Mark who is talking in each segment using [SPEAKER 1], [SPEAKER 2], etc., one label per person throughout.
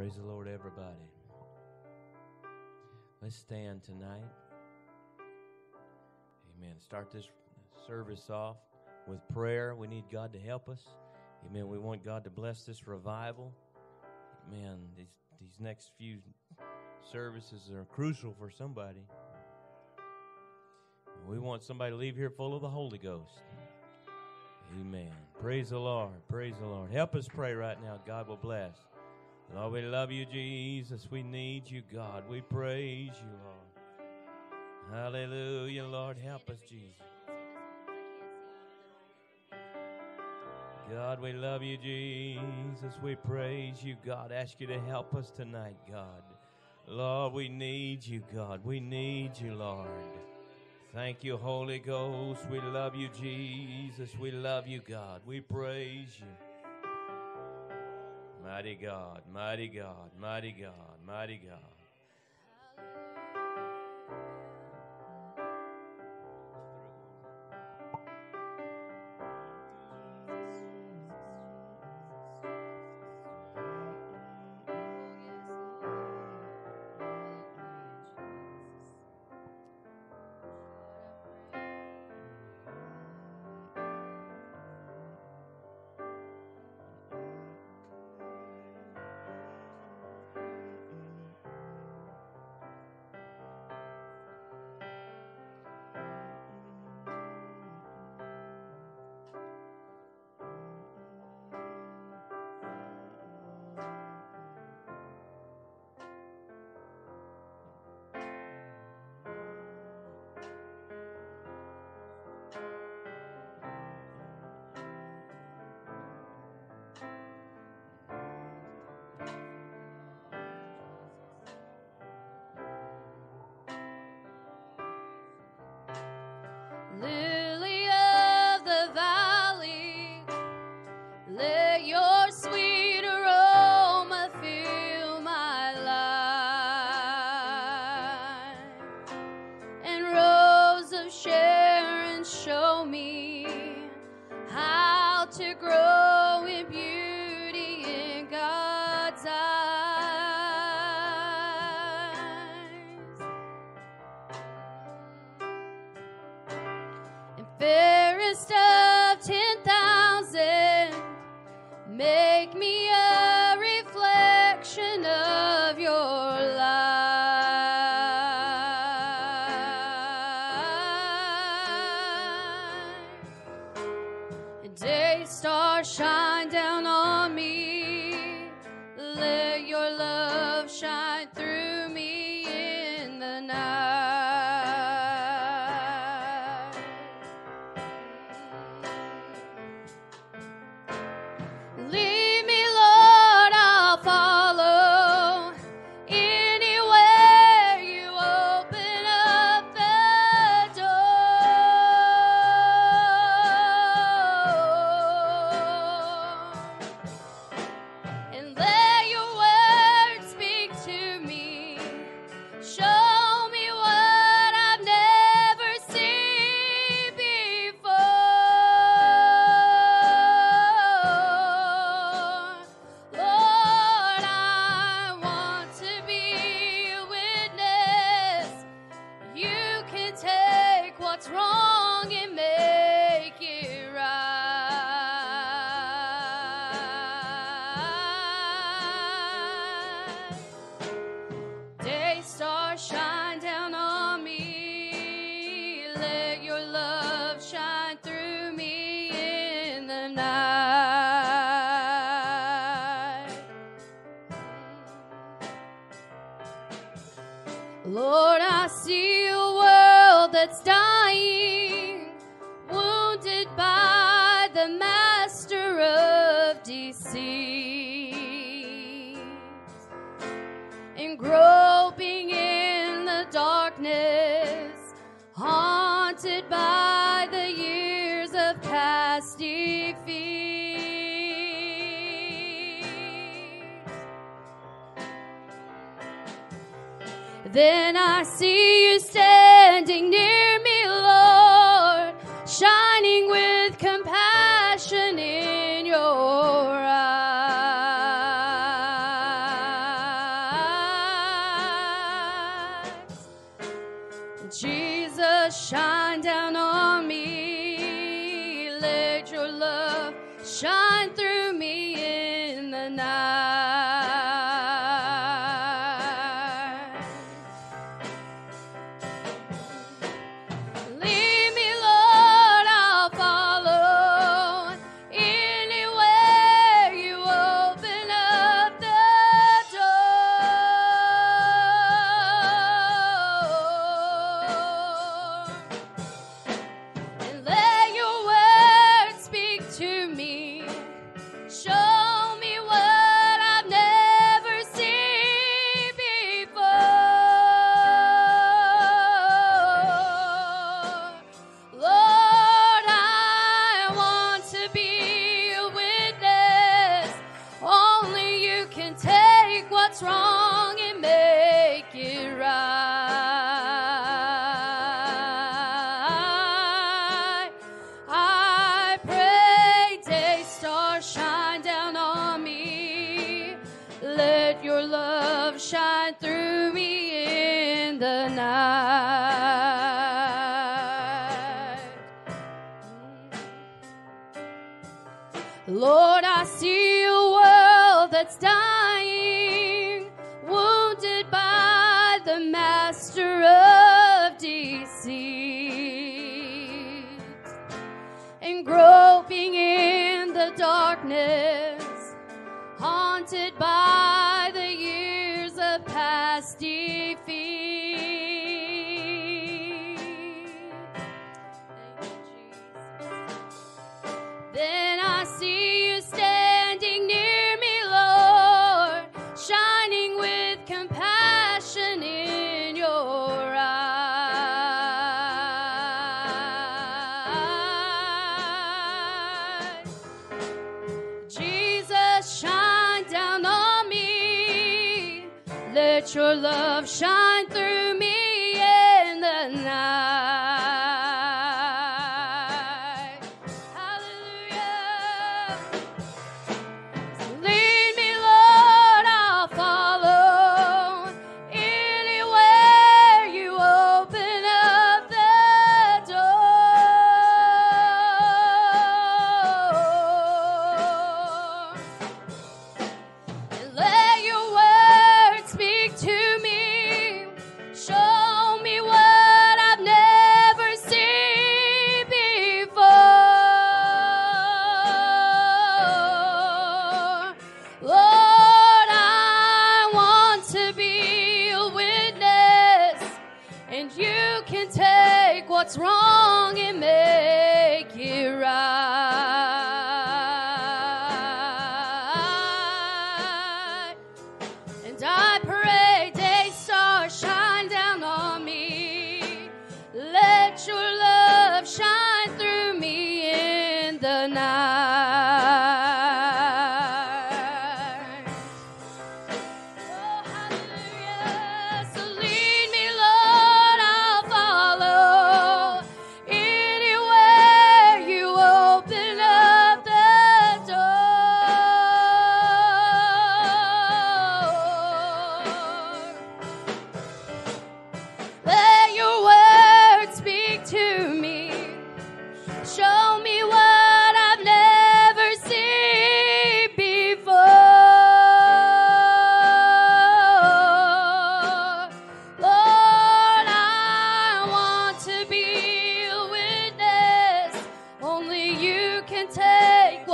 [SPEAKER 1] Praise the Lord, everybody. Let's stand tonight. Amen. Start this service off with prayer. We need God to help us. Amen. We want God to bless this revival. Amen. These, these next few services are crucial for somebody. We want somebody to leave here full of the Holy Ghost. Amen. Praise the Lord. Praise the Lord. Help us pray right now. God will bless. Lord, we love you, Jesus. We need you, God. We praise you, Lord. Hallelujah, Lord. Help us, Jesus. God, we love you, Jesus. We praise you, God. Ask you to help us tonight, God. Lord, we need you, God. We need you, Lord. Thank you, Holy Ghost. We love you, Jesus. We love you, God. We praise you. Mighty God, mighty God, mighty God, mighty God.
[SPEAKER 2] Let your love shine through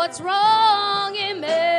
[SPEAKER 2] what's wrong in me.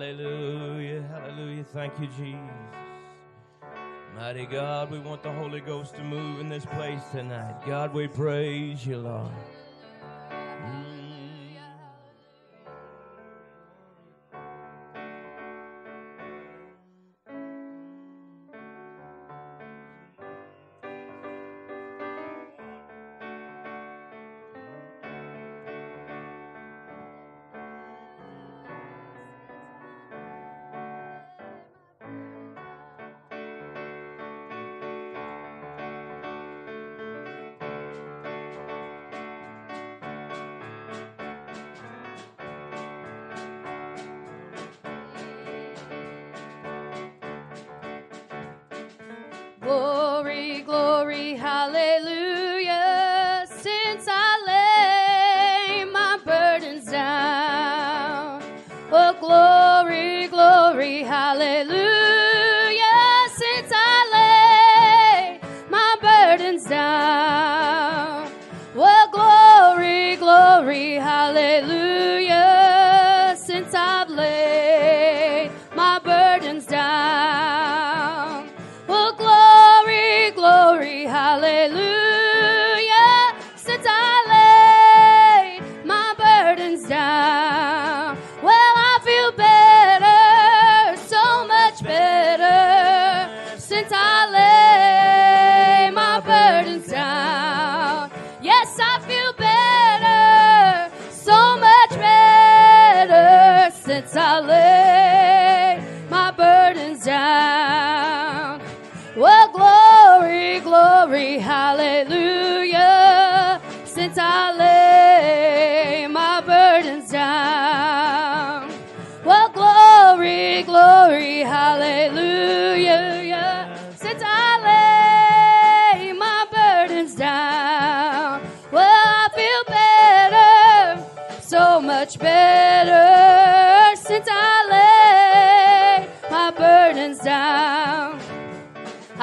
[SPEAKER 2] Hallelujah, hallelujah.
[SPEAKER 1] Thank you, Jesus. Mighty God, we want the Holy Ghost to move in this place tonight. God, we praise you, Lord.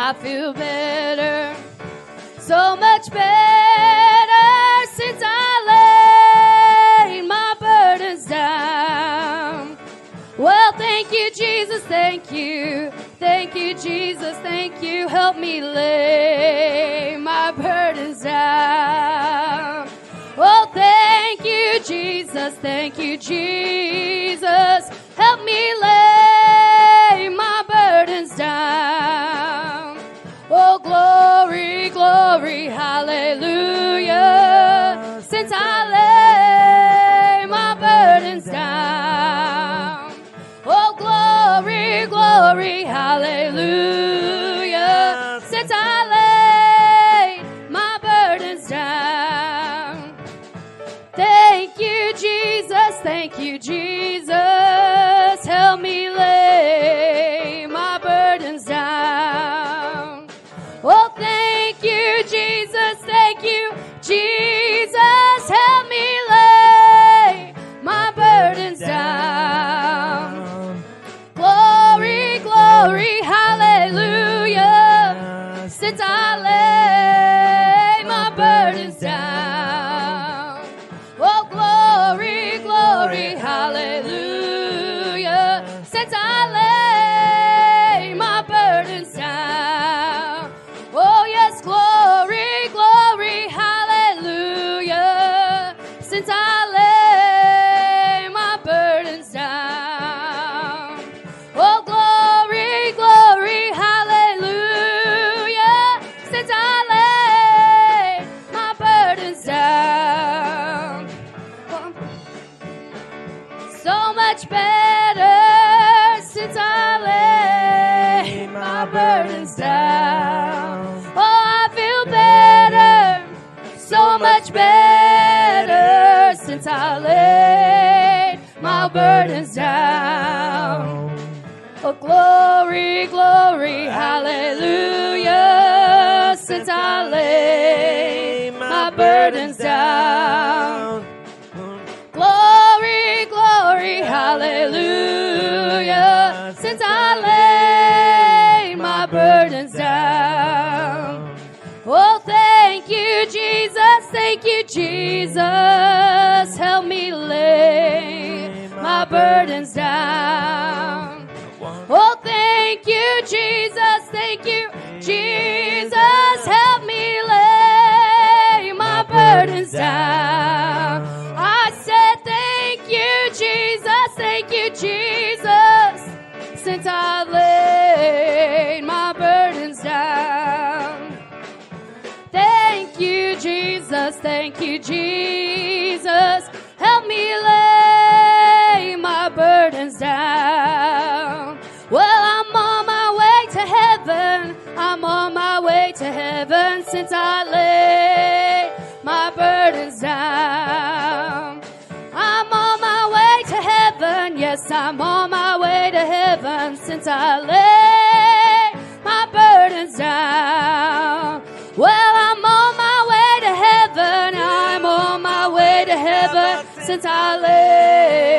[SPEAKER 2] I feel better, so much better since I laid my burdens down. Well, thank you, Jesus, thank you. Thank you, Jesus, thank you. Help me lay my burdens down. Oh, thank you, Jesus, thank you, Jesus. Help me lay hallelujah. Since I lay my burdens down. Oh, glory, glory, hallelujah. Since I laid my burdens down. Thank you, Jesus. Thank you, Jesus. I laid my burdens down. Oh, glory, glory, hallelujah, since I laid my burdens down. Glory, glory, hallelujah, since I laid my burdens down. Oh, thank you, Jesus, thank you, Jesus, help me lay my burdens down. Oh, thank you, Jesus. Thank you, Jesus. Help me lay my burdens down. I said, Thank you, Jesus. Thank you, Jesus. Since I laid my burdens down. Jesus. Thank you, Jesus. Help me lay my burdens down. Well, I'm on my way to heaven. I'm on my way to heaven since I laid my burdens down. I'm on my way to heaven. Yes, I'm on my way to heaven since I laid my burdens down. Since I laid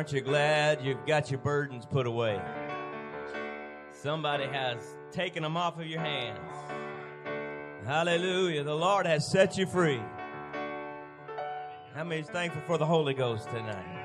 [SPEAKER 1] Aren't you glad you've got your burdens put away? Somebody has taken them off of your hands. Hallelujah. The Lord has set you free. How many is thankful for the Holy Ghost tonight?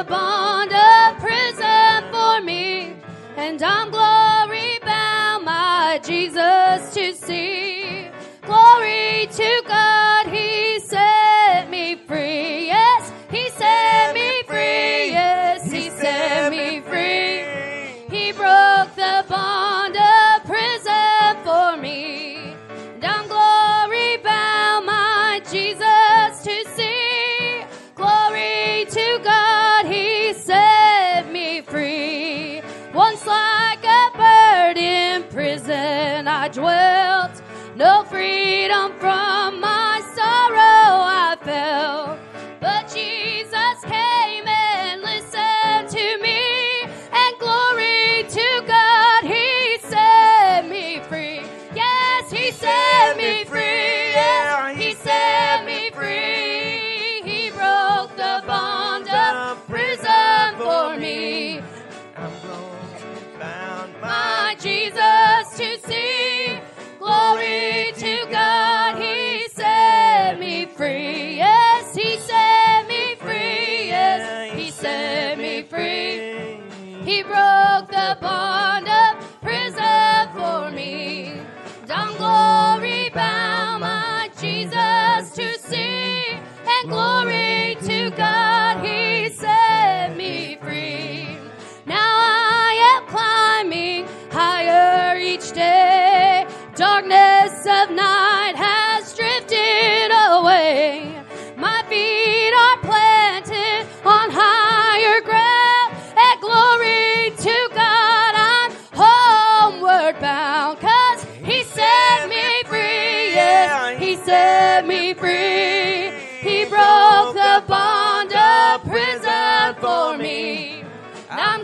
[SPEAKER 2] the bond of prison for me, and I'm glory bound, my Jesus to see. dwelt, no freedom from my sorrow I felt.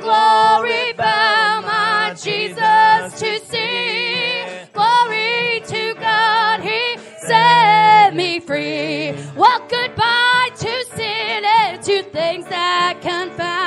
[SPEAKER 2] glory
[SPEAKER 1] bow
[SPEAKER 2] my Jesus to see. Glory to God, He set me free. Well, goodbye to sin and to things that confound.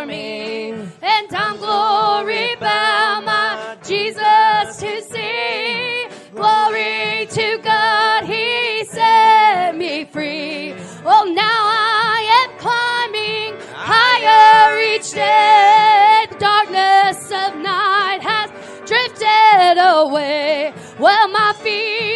[SPEAKER 2] for me, and I'm glory bound my Jesus to see. Glory to God, He set me free. Well, now I am climbing higher each day. The darkness of night has drifted away. Well, my feet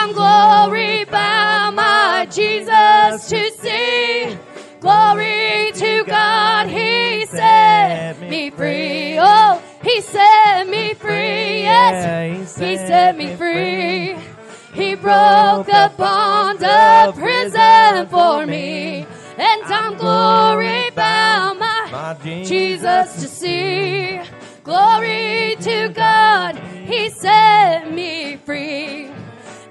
[SPEAKER 2] I'm glory bound, my Jesus to see. Glory to God, He set me free. Oh, He set me free. Yes, He set me free. He broke the bond of prison for me. And I'm glory bound, my
[SPEAKER 1] My
[SPEAKER 2] Jesus to see. Glory to God, He set me free.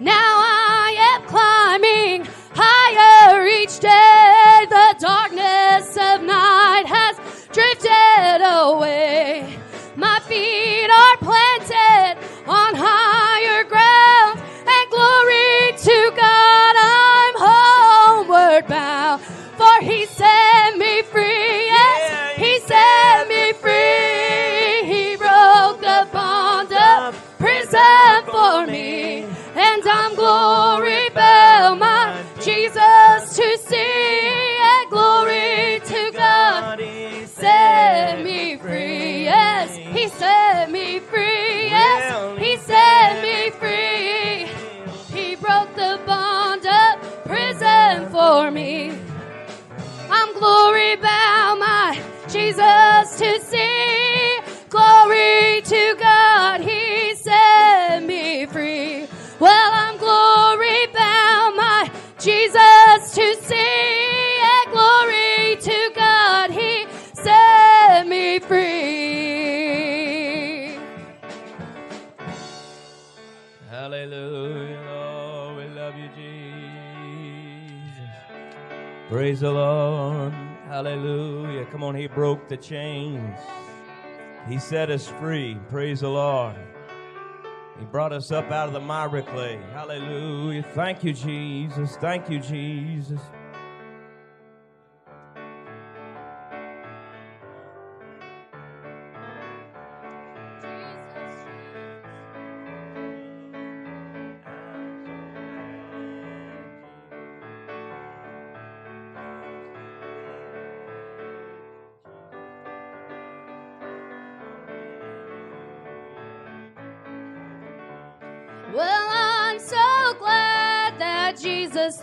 [SPEAKER 2] Now I am climbing higher each day. The darkness of night has drifted away. My feet are planted on higher ground, for me. I'm glory bound, my Jesus to see. Glory to God, He set me free. Well, I'm glory bound, my Jesus to see.
[SPEAKER 1] Praise the Lord. Hallelujah. Come on, He broke the chains. He set us free. Praise the Lord. He brought us up out of the miry clay. Hallelujah. Thank you, Jesus. Thank you, Jesus.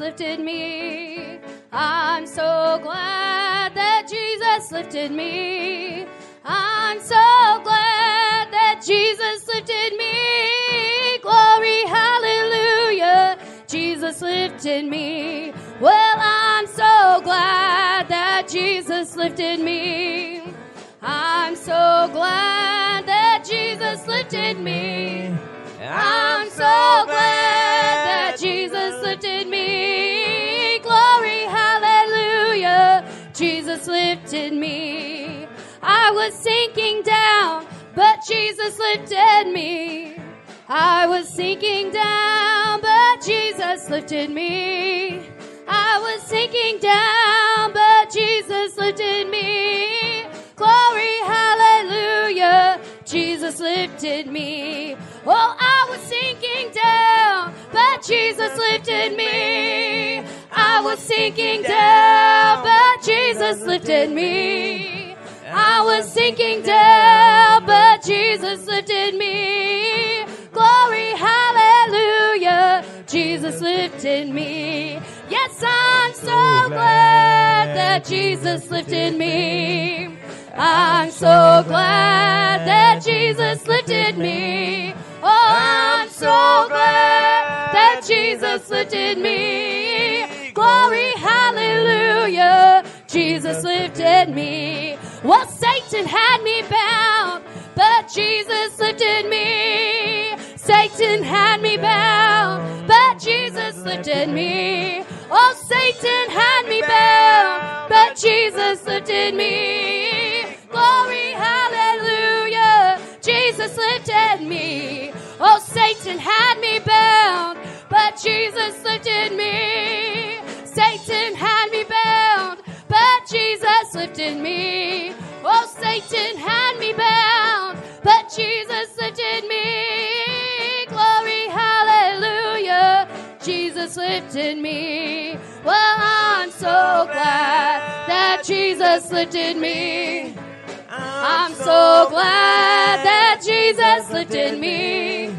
[SPEAKER 2] Lifted me. I'm so glad that Jesus lifted me. I'm so glad that Jesus lifted me. Glory, hallelujah. Jesus lifted me. Well, I'm so glad that Jesus lifted me. I'm so glad that Jesus lifted me. I'm so glad Jesus lifted me. I was sinking down, but Jesus lifted me. I was sinking down, but Jesus lifted me. I was sinking down, but Jesus lifted me. Glory, hallelujah. Jesus lifted me. Oh, I was sinking down, but Jesus lifted me. I was sinking down, but Jesus lifted me. I was sinking down, but Jesus lifted me. Glory, hallelujah. Jesus lifted me. Yes, I'm so glad that Jesus lifted me. I'm so glad that Jesus lifted me. Oh, I'm so glad that Jesus lifted me. Glory, hallelujah. Jesus lifted me. Well, Satan had me bound, but Jesus lifted me. Satan had me bound, but Jesus lifted me. Oh, Satan had me bound, but Jesus lifted me. Glory, hallelujah. Jesus lifted me. Oh, Satan had me bound, but Jesus lifted me. Satan had me bound, but Jesus lifted me. Oh, Satan had me bound, but Jesus lifted me. Glory, hallelujah, Jesus lifted me. Well, I'm so glad that Jesus lifted me. I'm so glad that Jesus lifted me.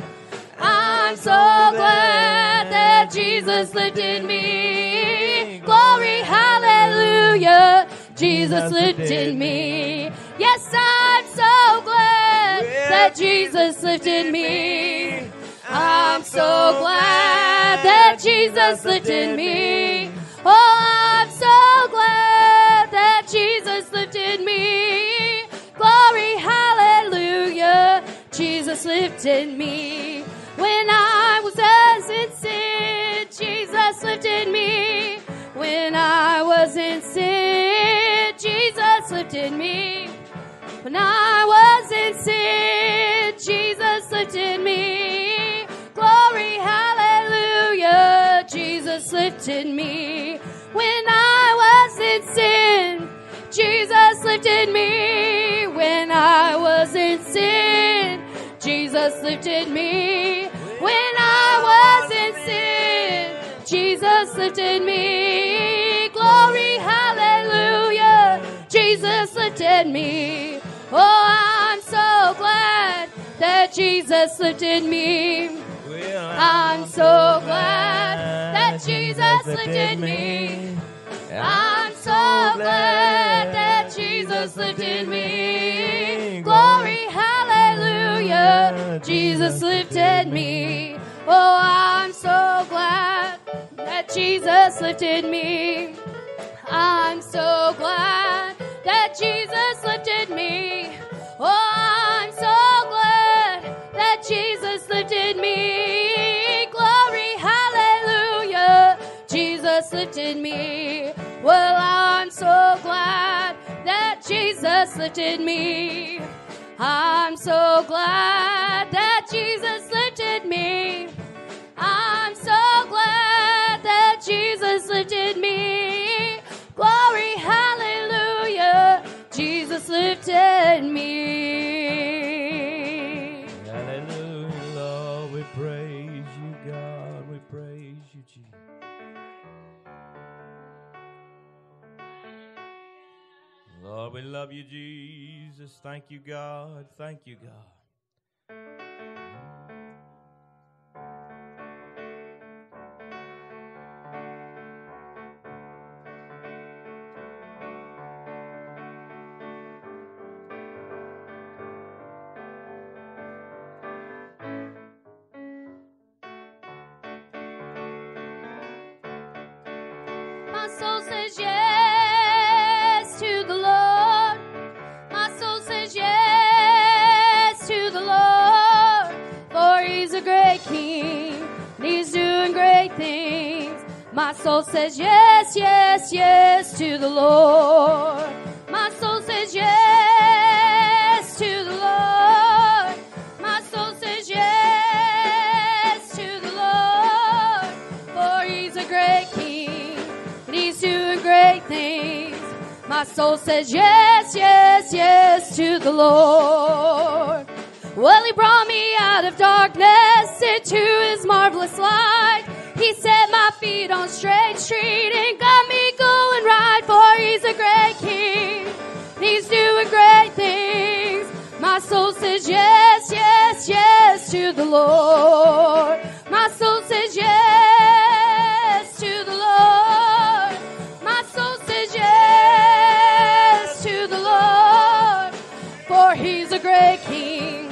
[SPEAKER 2] I'm so glad that Jesus lifted me. Glory, hallelujah. Jesus lifted me. Yes, I'm so glad that Jesus lifted me. I'm so glad that Jesus lifted me. Oh, I'm so glad that Jesus lifted me. Glory, hallelujah. Jesus lifted me. When I was as in sin, Jesus lifted me. When I was in sin, Jesus lifted me. When I was in sin, Jesus lifted me. Glory, hallelujah. Jesus lifted me. When I was in sin, Jesus lifted me. When I was in sin, Jesus lifted me. When I was in sin, Jesus lifted me. Glory, hallelujah. Jesus lifted me. Oh, I'm so glad that Jesus lifted me. I'm so glad that Jesus lifted me. I'm so glad that Jesus lifted me. Glory, Jesus lifted me. Oh, I'm so glad that Jesus lifted me. I'm so glad that Jesus lifted me. Oh, I'm so glad that Jesus lifted me. Glory, hallelujah. Jesus lifted me. Well, I'm so glad that Jesus lifted me. I'm so glad that Jesus lifted me. I'm so glad that Jesus lifted me. Glory, hallelujah. Jesus lifted me.
[SPEAKER 1] Lord, we love you, Jesus. Thank you, God. Thank you, God.
[SPEAKER 2] My soul says yes, yes, yes to the Lord. My soul says yes to the Lord. My soul says yes to the Lord. For he's a great king and he's doing great things. My soul says yes, yes, yes to the Lord. Well, he brought me out of darkness into his marvelous light. He set my feet on straight street and got me going right, for he's a great king. He's doing great things. My soul says yes, yes, yes to the Lord. My soul says yes to the Lord. My soul says yes to the Lord. For he's a great king.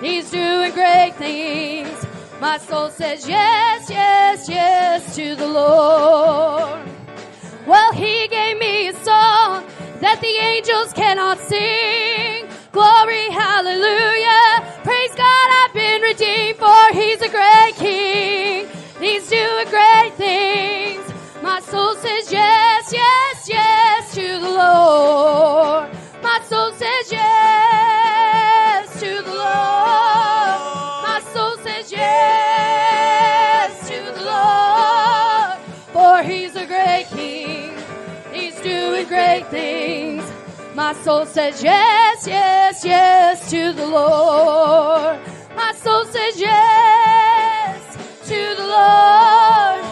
[SPEAKER 2] He's doing great things. My soul says yes, yes, yes to the Lord. Well, he gave me a song that the angels cannot sing. Glory, hallelujah. Praise God, I've been redeemed, for he's a great king. He's doing great things. My soul says yes, yes, yes to the Lord. My soul says yes to the Lord. For he's a great king. He's doing great things. My soul says yes, yes, yes to the Lord. My soul says yes to the Lord.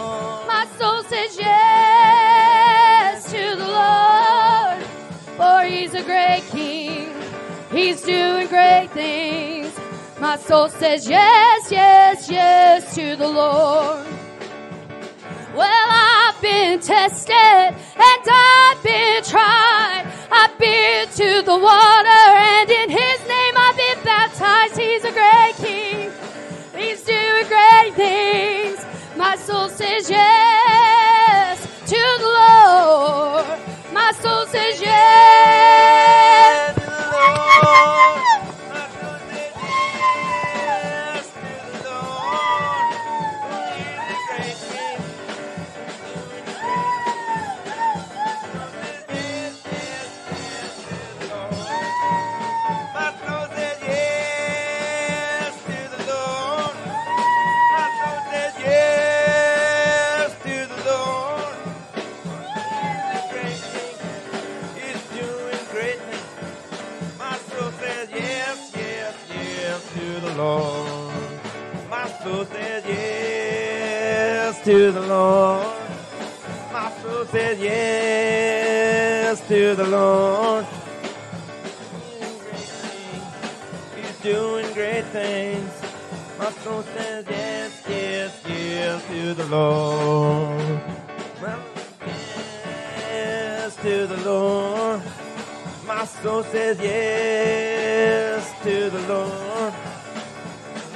[SPEAKER 2] My soul says yes to the Lord. For he's a great king. He's doing great things. My soul says yes, yes, yes to the Lord. Well, I've been tested and I've been tried. I've been to the water and in His name I've been baptized. He's a great King. He's doing great things. My soul says yes to the Lord. My soul says yes.
[SPEAKER 1] To the Lord. My soul says yes to the Lord. He's doing great things. My soul says yes, yes, yes to the Lord. Yes to the Lord. My soul says yes to the Lord.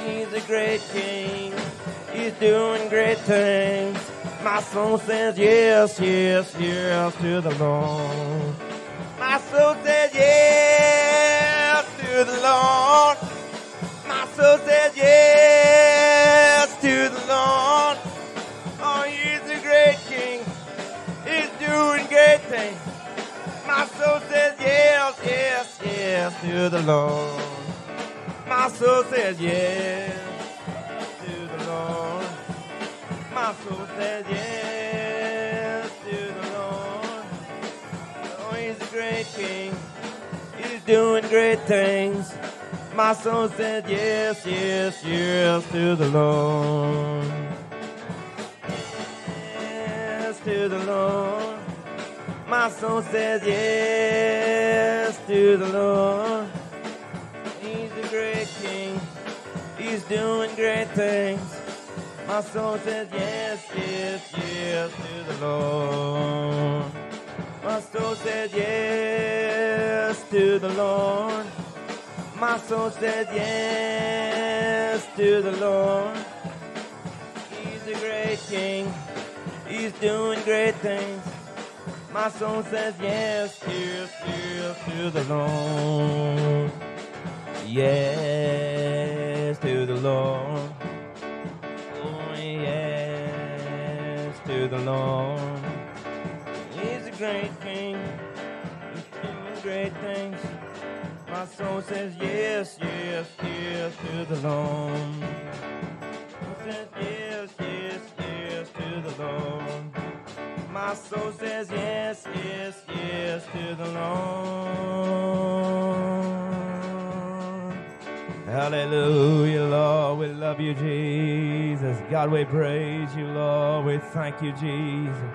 [SPEAKER 1] He's a great king. He's doing great things. My soul says yes, yes, yes to the Lord. My soul says yes to the Lord. My soul says yes to the Lord. Oh, he's a great king. He's doing great things. My soul says yes, yes, yes to the Lord. My soul says yes to the Lord. Oh, doing great things. My soul says yes, yes, yes to the Lord. Yes to the Lord. My soul says yes to the Lord. He's a great king. He's doing great things. My soul says yes, yes, yes to the Lord. My soul says yes to the Lord. My soul says yes to the Lord. He's a great king. He's doing great things. My soul says yes, yes, yes to the Lord. Yes to the Lord. To the Lord. He's a great king. He's doing great things. My soul says yes, yes, yes to the Lord. Soul says yes, yes, yes to the Lord. My soul says yes, yes, yes to the Lord. Hallelujah, Lord. We love you, Jesus. God, we praise you, Lord. We thank you, Jesus.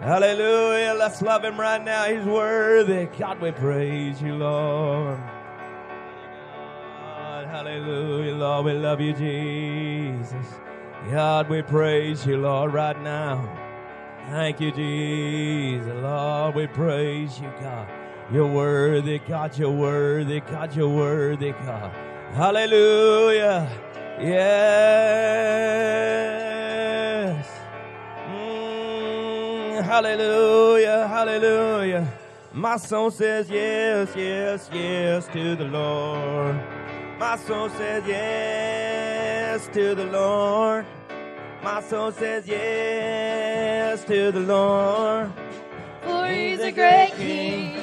[SPEAKER 1] Hallelujah. Let's love him right now. He's worthy. God, we praise you, Lord. Hallelujah, Lord. We love you, Jesus. God, we praise you, Lord, right now. Thank you, Jesus. Lord, we praise you, God. You're worthy, God. You're worthy, God. You're worthy, God. Hallelujah. Yes. Mm, hallelujah. Hallelujah. My soul says yes, yes, yes to the Lord. My soul says yes to the Lord. My soul says yes to the Lord.
[SPEAKER 2] For he's a great king.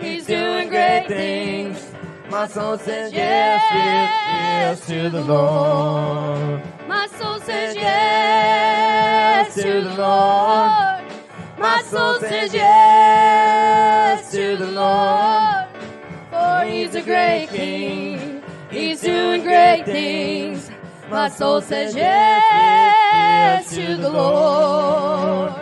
[SPEAKER 2] He's doing great things.
[SPEAKER 1] My soul says yes, yes, yes to the Lord.
[SPEAKER 2] My soul says yes to the Lord. My soul says yes to the Lord. For he's a great king. He's doing great things. My soul says yes to the Lord.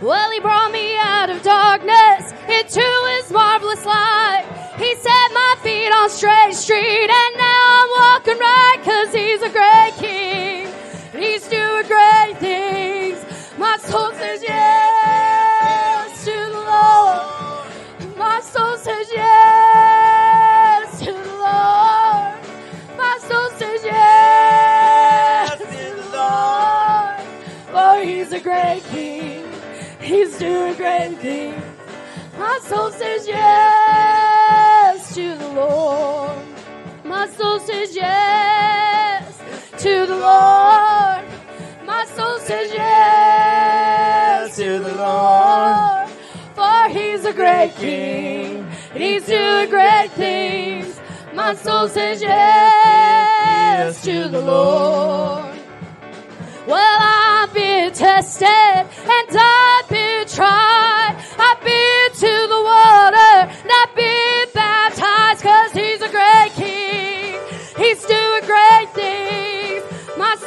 [SPEAKER 2] Well, he brought me out of darkness into his marvelous light. He set my feet on straight street and now I'm walking right cause he's a great king. And he's doing great things. My soul says yes to the Lord. My soul says yes to the Lord. My soul says yes to the Lord. Oh, he's a great king. He's doing great things. My soul says yes to the Lord. My soul says yes to the Lord. My soul says yes to the Lord. For he's a great king. and He's doing great things. My soul says yes to the Lord. Well, I've been tested and I've been tried. I've been to the water and I've been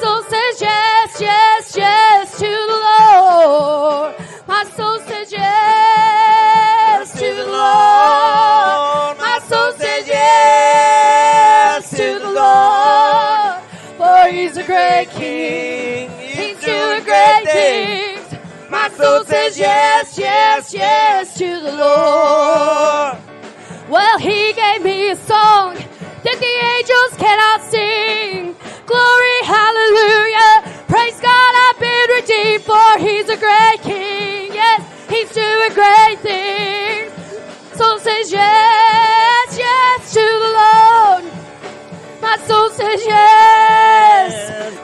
[SPEAKER 2] soul says yes, yes, yes to the Lord. My soul says yes to the Lord. My soul says yes to the Lord. For he's a great king. He's doing great things. My soul says yes, yes, yes to the Lord. Well, he gave me a song that the angels cannot sing. Glory, hallelujah. Praise God, I've been redeemed for he's a great king. Yes, he's doing great things. Soul says yes, yes to the Lord. My soul says yes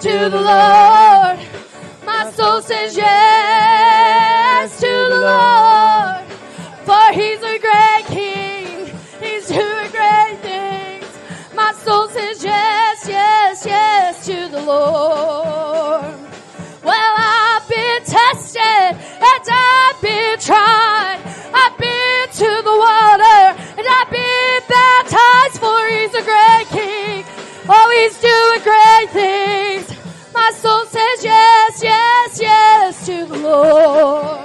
[SPEAKER 2] to the Lord. My soul says yes to the Lord. The Lord. Well, I've been tested and I've been tried. I've been to the water and I've been baptized for he's a great king. Oh, he's doing great things. My soul says yes, yes, yes to the Lord.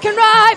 [SPEAKER 2] I'm
[SPEAKER 1] walking right,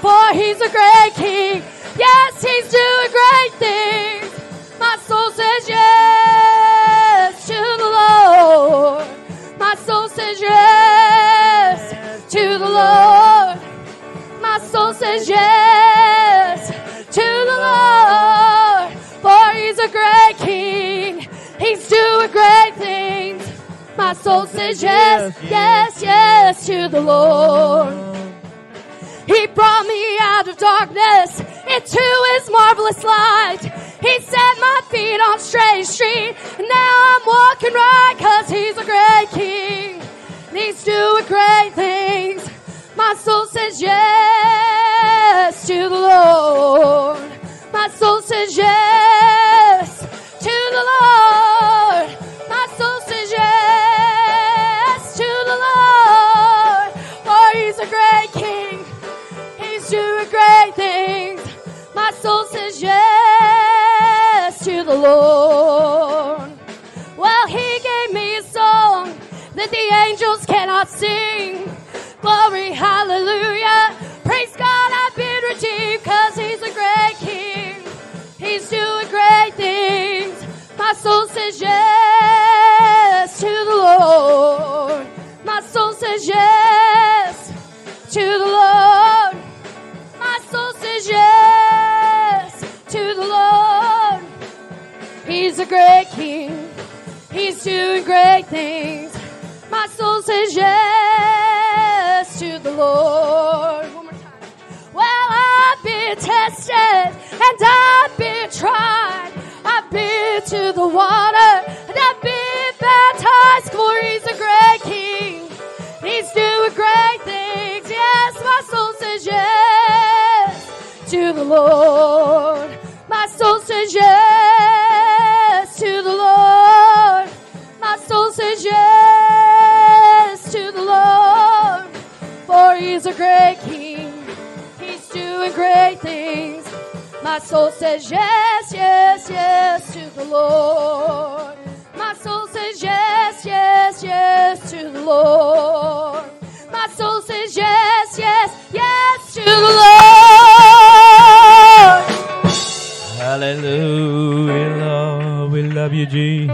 [SPEAKER 1] We love you, G.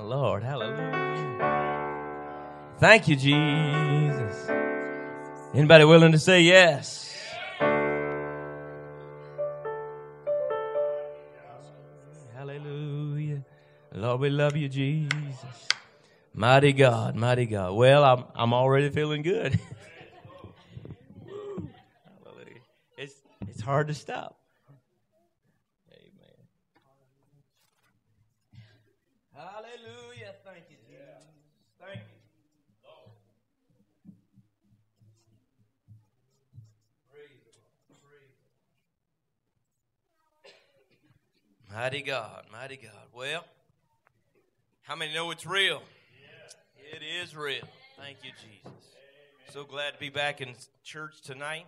[SPEAKER 1] Lord, hallelujah. Thank you, Jesus. Anybody willing to say yes? Hallelujah. Lord, we love you, Jesus. Mighty God, mighty God. Well, I'm I'm already feeling good. Woo. Hallelujah. It's hard to stop. Amen. Hallelujah. Thank you, Jesus. Thank you. Mighty God, mighty God. Well, how many know it's real? It is real. Thank you, Jesus. So glad to be back in church tonight.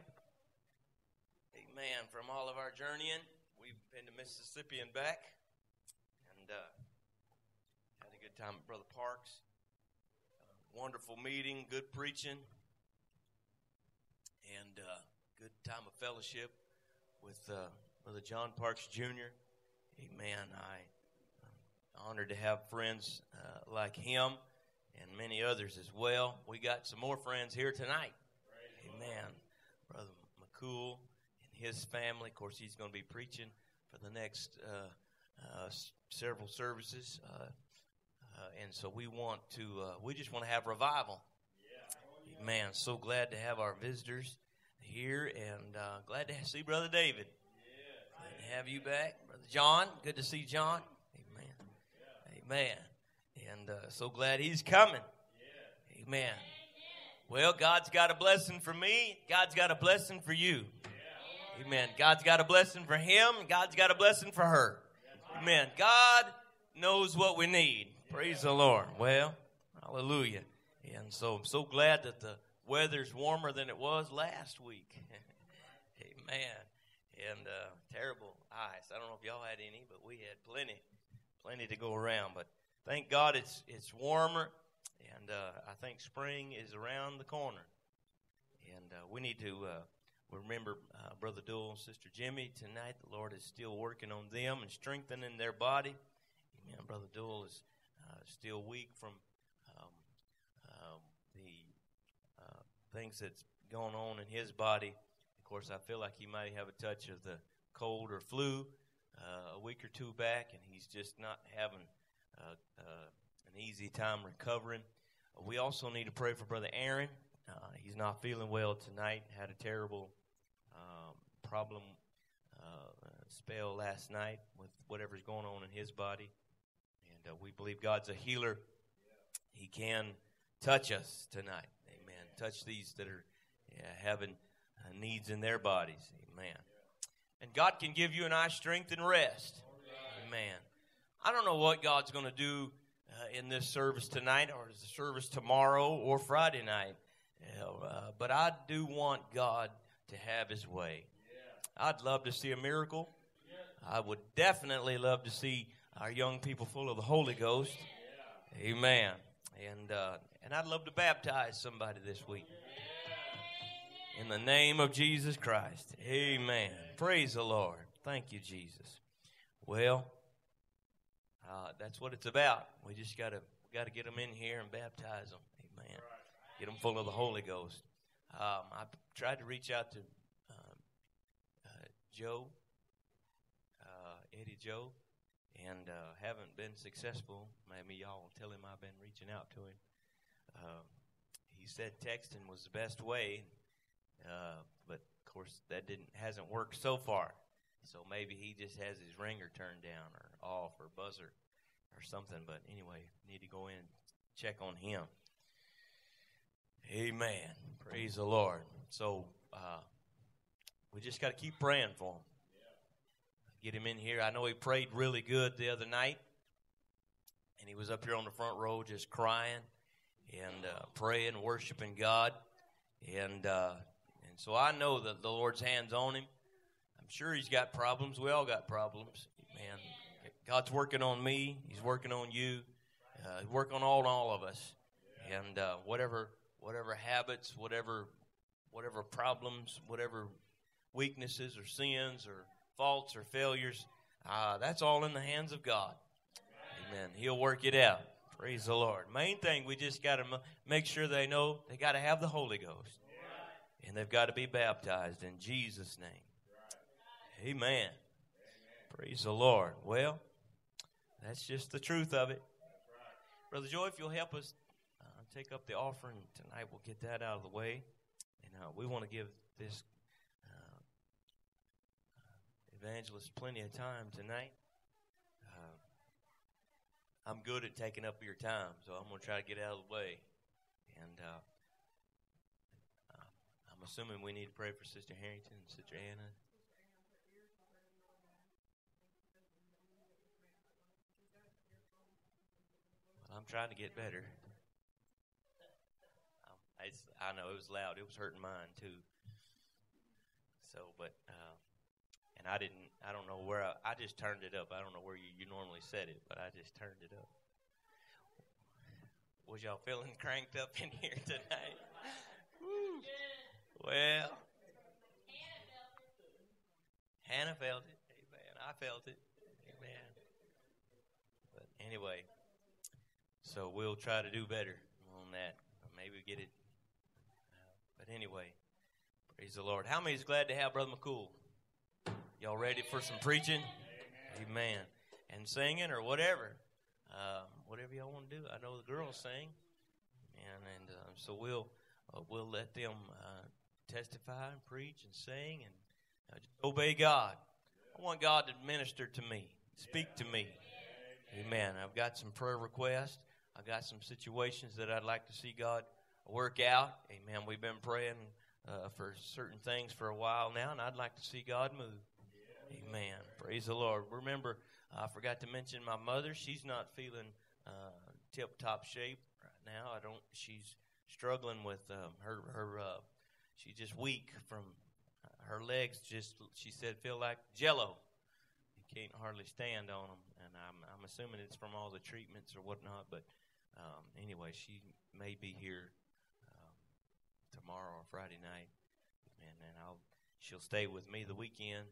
[SPEAKER 1] Amen. From all of our journeying, we've been to Mississippi and back, and uh, had a good time at Brother Parks. Uh, wonderful meeting, good preaching, and uh, good time of fellowship with uh, Brother John Parks Jr. Amen. I honored to have friends uh, like him and many others as well. We got some more friends here tonight. Amen. Brother McCool his family. Of course, he's going to be preaching for the next uh, uh, several services. Uh, uh, and so we want to, uh, we just want to have revival. man. So glad to have our visitors here and uh, glad to see Brother David. Glad to have you back. Brother John, good to see John. Amen. Amen. And uh, so glad he's coming. Amen. Well, God's got a blessing for me. God's got a blessing for you. Amen. God's got a blessing for him. God's got a blessing for her. Amen. God knows what we need. Praise the Lord. Well, hallelujah. And so I'm so glad that the weather's warmer than it was last week. Amen. And uh, terrible ice. I don't know if y'all had any, but we had plenty, plenty to go around. But thank God it's it's warmer, and uh, I think spring is around the corner. And uh, we need to uh, remember uh, Brother Duell and Sister Jimmy tonight. The Lord is still working on them and strengthening their body. Amen. Brother Duell is uh, still weak from um, um, the uh, things that's going on in his body. Of course, I feel like he might have a touch of the cold or flu uh, a week or two back, and he's just not having uh, uh, an easy time recovering. We also need to pray for Brother Aaron. Uh, he's not feeling well tonight. Had a terrible problem uh, spell last night with whatever's going on in his body, and uh, we believe God's a healer. He can touch us tonight. Amen. Touch these that are yeah, having uh, needs in their bodies. Amen. And God can give you and I strength and rest. Amen. I don't know what God's going to do uh, in this service tonight or the service tomorrow or Friday night. Uh, but I do want God to have his way. I'd love to see a miracle. I would definitely love to see our young people full of the Holy Ghost. Amen. And uh, and I'd love to baptize somebody this week. In the name of Jesus Christ. Amen. Praise the Lord. Thank you, Jesus. Well, uh, that's what it's about. We just gotta gotta get them in here and baptize them. Amen. Get them full of the Holy Ghost. Um, I tried to reach out to Joe, uh, Eddie Joe, and uh, haven't been successful. Maybe y'all will tell him I've been reaching out to him. Um, he said texting was the best way, uh, but of course that didn't hasn't worked so far. So maybe he just has his ringer turned down or off or buzzer or something. But anyway, need to go in and check on him. Amen. Praise the Lord. So uh, we just got to keep praying for him. Get him in here. I know he prayed really good the other night, and he was up here on the front row just crying. and uh, praying, worshiping God, and uh, and so I know that the Lord's hands on him. I'm sure he's got problems. We all got problems, man. God's working on me. He's working on you. Uh, he's working on all all of us, and uh, whatever whatever habits, whatever whatever problems, whatever weaknesses or sins or faults or failures, uh, that's all in the hands of God. Amen. He'll work it out. Praise the Lord. Main thing, we just got to m- make sure they know they got to have the Holy Ghost. And they've got to be baptized in Jesus' name. Amen. Praise the Lord. Well, that's just the truth of it. Brother Joy, if you'll help us uh, take up the offering tonight, we'll get that out of the way. And uh, we want to give this evangelist plenty of time tonight. Uh, I'm good at taking up your time, so I'm going to try to get out of the way. And uh, uh, I'm assuming we need to pray for Sister Harrington and Sister Anna. I'm trying to get better. Um, I know it was loud. It was hurting mine too. So, but uh, and I didn't. I don't know where. I, I just turned it up. I don't know where you, you normally set it, but I just turned it up. Was y'all feeling cranked up in here tonight? Well, Hannah felt it. Amen. I felt it. Amen. But anyway, so we'll try to do better on that. Maybe get it. But anyway, praise the Lord. How many is glad to have Brother McCool? Y'all ready for some preaching? Amen. And singing or whatever. Um, whatever y'all want to do. I know the girls sing. And, and uh, so we'll, uh, we'll let them uh, testify and preach and sing and uh, obey God. I want God to minister to me, speak to me. Amen. I've got some prayer requests. I've got some situations that I'd like to see God work out. Amen. We've been praying uh, for certain things for a while now, and I'd like to see God move. Amen. Praise the Lord. Remember, I forgot to mention my mother. She's not feeling uh, tip top shape right now. I don't. She's struggling with um, her her. Uh, she's just weak from uh, her legs. Just she said feel like Jello. You can't hardly stand on them, and I'm I'm assuming it's from all the treatments or whatnot. But um, anyway, she may be here um, tomorrow or Friday night, and then I'll she'll stay with me the weekend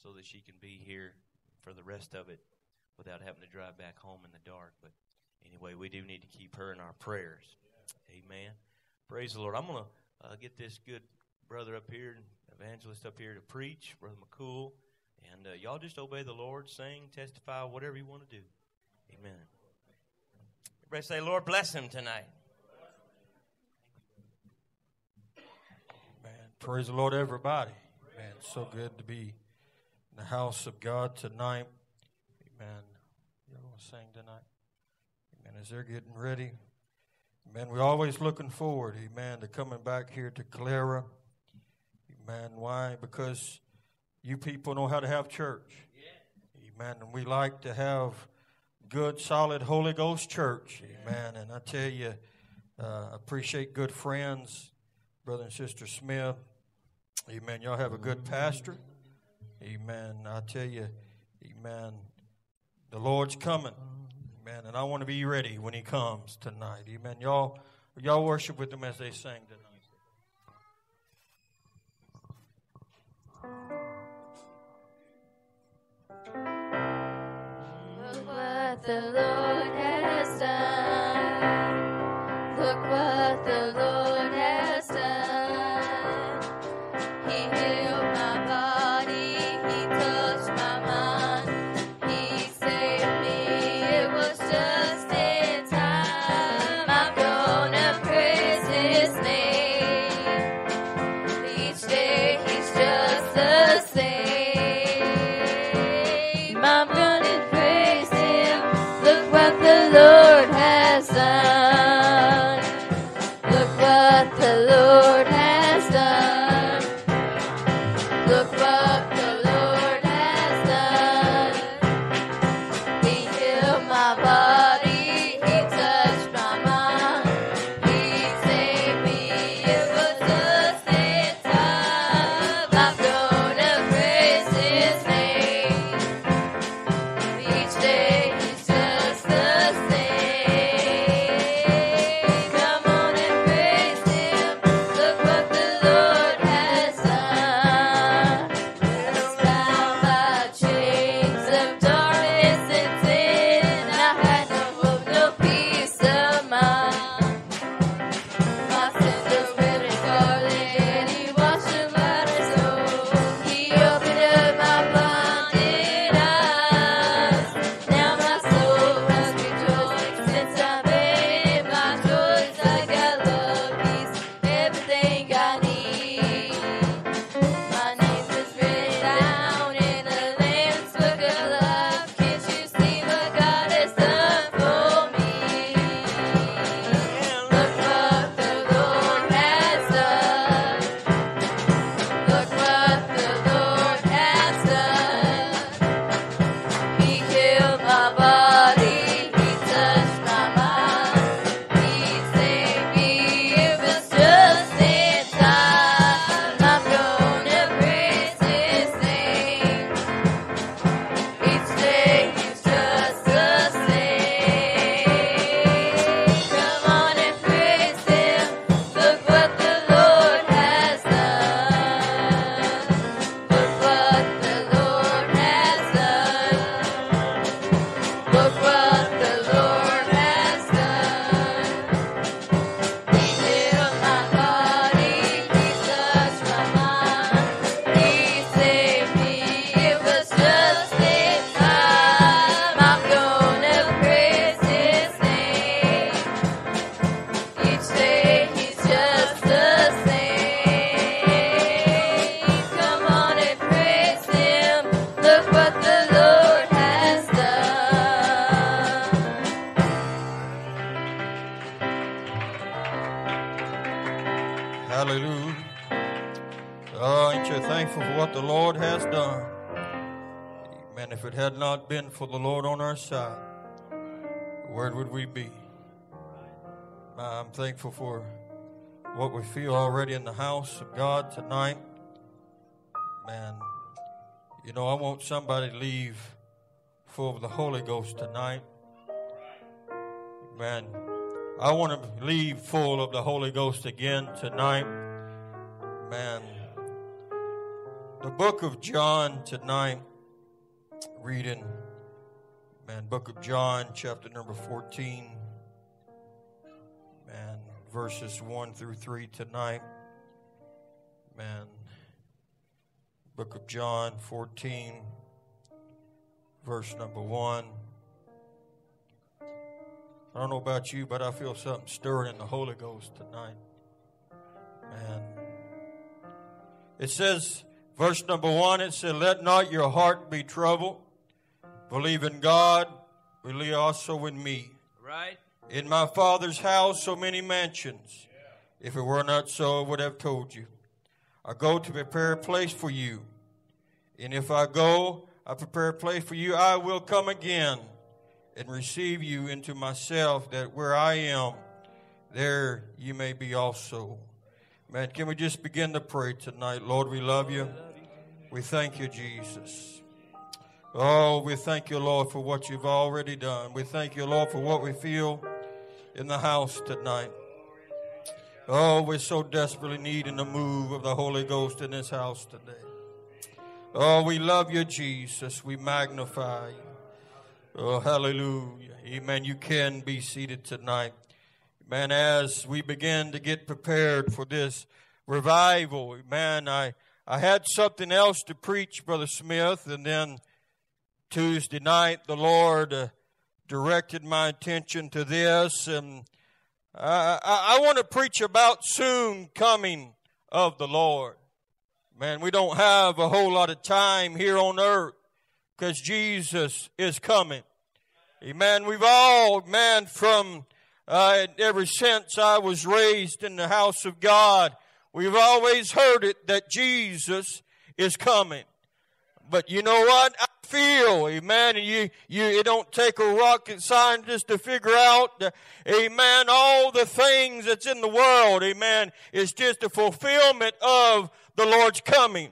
[SPEAKER 1] so that she can be here for the rest of it without having to drive back home in the dark. But anyway, we do need to keep her in our prayers. Amen. Praise the Lord. I'm going to uh, get this good brother up here, evangelist up here to preach, Brother McCool. And uh, y'all just obey the Lord, sing, testify, whatever you want to do. Amen. Everybody say, Lord, bless him tonight.
[SPEAKER 3] Man, praise the Lord, everybody. Man, so good to be in the house of God tonight. Amen. Y'all want to sing tonight? Amen. As they're getting ready. Amen. We're always looking forward, amen, to coming back here to Calera. Amen. Why? Because you people know how to have church. Amen. And we like to have good, solid Holy Ghost church. Amen. And I tell you, uh, appreciate good friends, brother and sister Smith. Amen. Y'all have a good pastor. Amen. I tell you, amen. The Lord's coming. Amen. And I want to be ready when He comes tonight. Amen. Y'all, y'all worship with them as they sing tonight.
[SPEAKER 2] The Lord
[SPEAKER 3] been for the Lord on our side, where would we be? I'm thankful for what we feel already in the house of God tonight. Man, you know, I want somebody to leave full of the Holy Ghost tonight. Man, I want to leave full of the Holy Ghost again tonight. Man, the book of John tonight, reading, man, book of John, chapter number 14, man, verses 1 through 3 tonight. Man, book of John 14, verse number 1. I don't know about you, but I feel something stirring in the Holy Ghost tonight. Man. It says, verse number one, it said, Let not your heart be troubled. Believe in God, believe also in me.
[SPEAKER 1] Right?
[SPEAKER 3] In my Father's house so many mansions. If it were not so, I would have told you. I go to prepare a place for you. And if I go, I prepare a place for you, I will come again and receive you into myself, that where I am, there you may be also. Man, can we just begin to pray tonight? Lord, we love you. We thank you, Jesus. Oh, we thank you, Lord, for what you've already done. We thank you, Lord, for what we feel in the house tonight. Oh, we're so desperately needing the move of the Holy Ghost in this house today. Oh, we love you, Jesus. We magnify you. Oh, hallelujah. Amen. You can be seated tonight. Man, as we begin to get prepared for this revival, man, I, I had something else to preach, Brother Smith, and then Tuesday night the Lord uh, directed my attention to this, and I, I, I want to preach about soon coming of the Lord. Man, we don't have a whole lot of time here on earth because Jesus is coming. Amen. We've all, man, from uh, ever since I was raised in the house of God, we've always heard it that Jesus is coming. But you know what? I feel, amen, and you, you, it don't take a rocket scientist to figure out, amen, all the things that's in the world, amen, is just a fulfillment of the Lord's coming.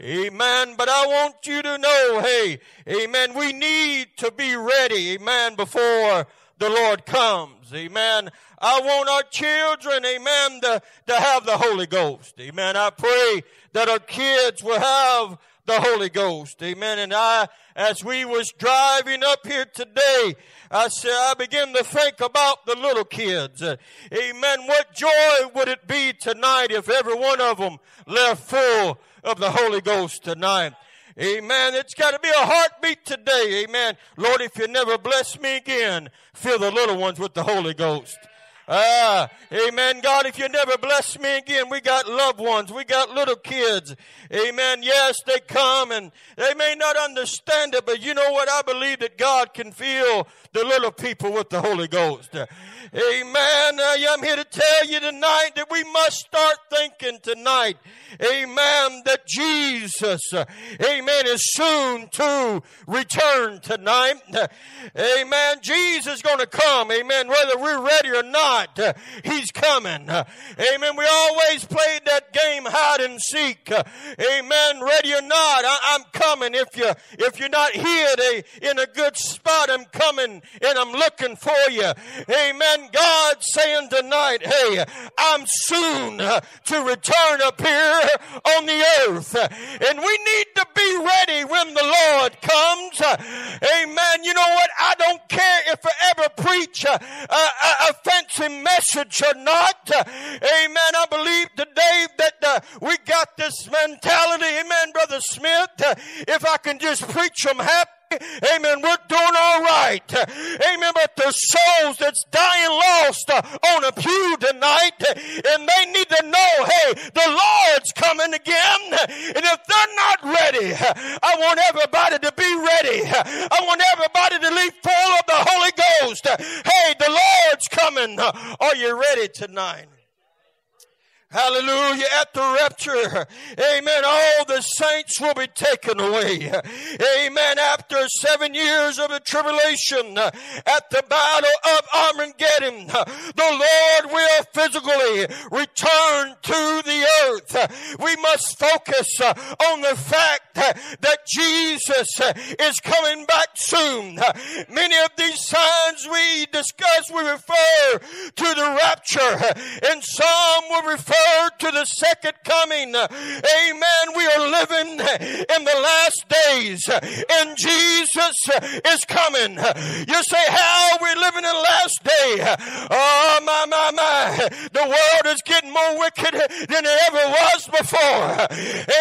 [SPEAKER 3] Amen. But I want you to know, hey, amen, we need to be ready, amen, before the Lord comes. Amen. I want our children, amen, to, to have the Holy Ghost. Amen. I pray that our kids will have the Holy Ghost. Amen. And I, as we was driving up here today, I said, I begin to think about the little kids. Amen. What joy would it be tonight if every one of them left full of the Holy Ghost tonight? Amen. It's got to be a heartbeat today. Amen. Lord, if you never bless me again, fill the little ones with the Holy Ghost. Ah, amen. God, if you never bless me again, we got loved ones. We got little kids. Amen. Yes, they come and they may not understand it, but you know what? I believe that God can fill the little people with the Holy Ghost. Amen. I'm here to tell you tonight that we must start thinking tonight. Amen. That Jesus, amen, is soon to return tonight. Amen. Jesus is going to come. Amen. Whether we're ready or not, he's coming. Amen. We always played that game hide and seek. Amen. Ready or not, I, am coming. If you if you're not here in a good spot, I'm coming and I'm looking for you. Amen. God saying tonight, hey, I'm soon to return up here on the earth. And we need to be ready when the Lord comes. Amen. You know what? I don't care if I ever preach a, a, message or not. Amen. I believe today that uh, we got this mentality. Amen, Brother Smith. if I can just preach them happy Amen. We're doing all right. Amen. But the souls that's dying lost on a pew tonight, and they need to know, hey, the Lord's coming again. And if they're not ready, I want everybody to be ready. I want everybody to leave full of the Holy Ghost. Hey, the Lord's coming. Are you ready tonight? Hallelujah. At the rapture. Amen. All the saints will be taken away. Amen. After seven years of the tribulation at the battle of Armageddon, the Lord will physically return to the earth. We must focus on the fact that Jesus is coming back soon. Many of these signs we discuss, we refer to the rapture and some will refer to the second coming. Amen. We are living in the last days and Jesus is coming. You say, how are we living in the last day? Oh, my, my, my. The world is getting more wicked than it ever was before.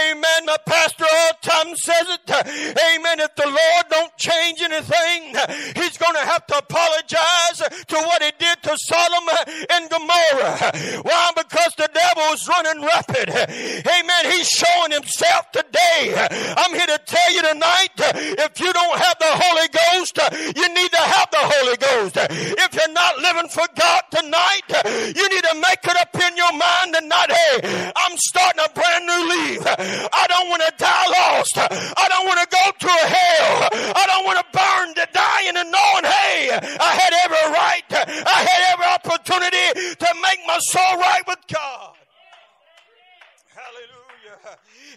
[SPEAKER 3] Amen. My pastor all time says it. Amen. If the Lord don't change anything, he's going to have to apologize to what he did to Sodom and Gomorrah. Why? Because the devil is running rapid. Amen. He's showing himself today. I'm here to tell you tonight, if you don't have the Holy Ghost, you need to have the Holy Ghost. If you're not living for God tonight, you need to make it up in your mind tonight, hey, I'm starting a brand new leaf. I don't want to die lost. I don't want to go to hell. I don't want to burn to dying and knowing, hey, I had every right, I had every opportunity make right with God.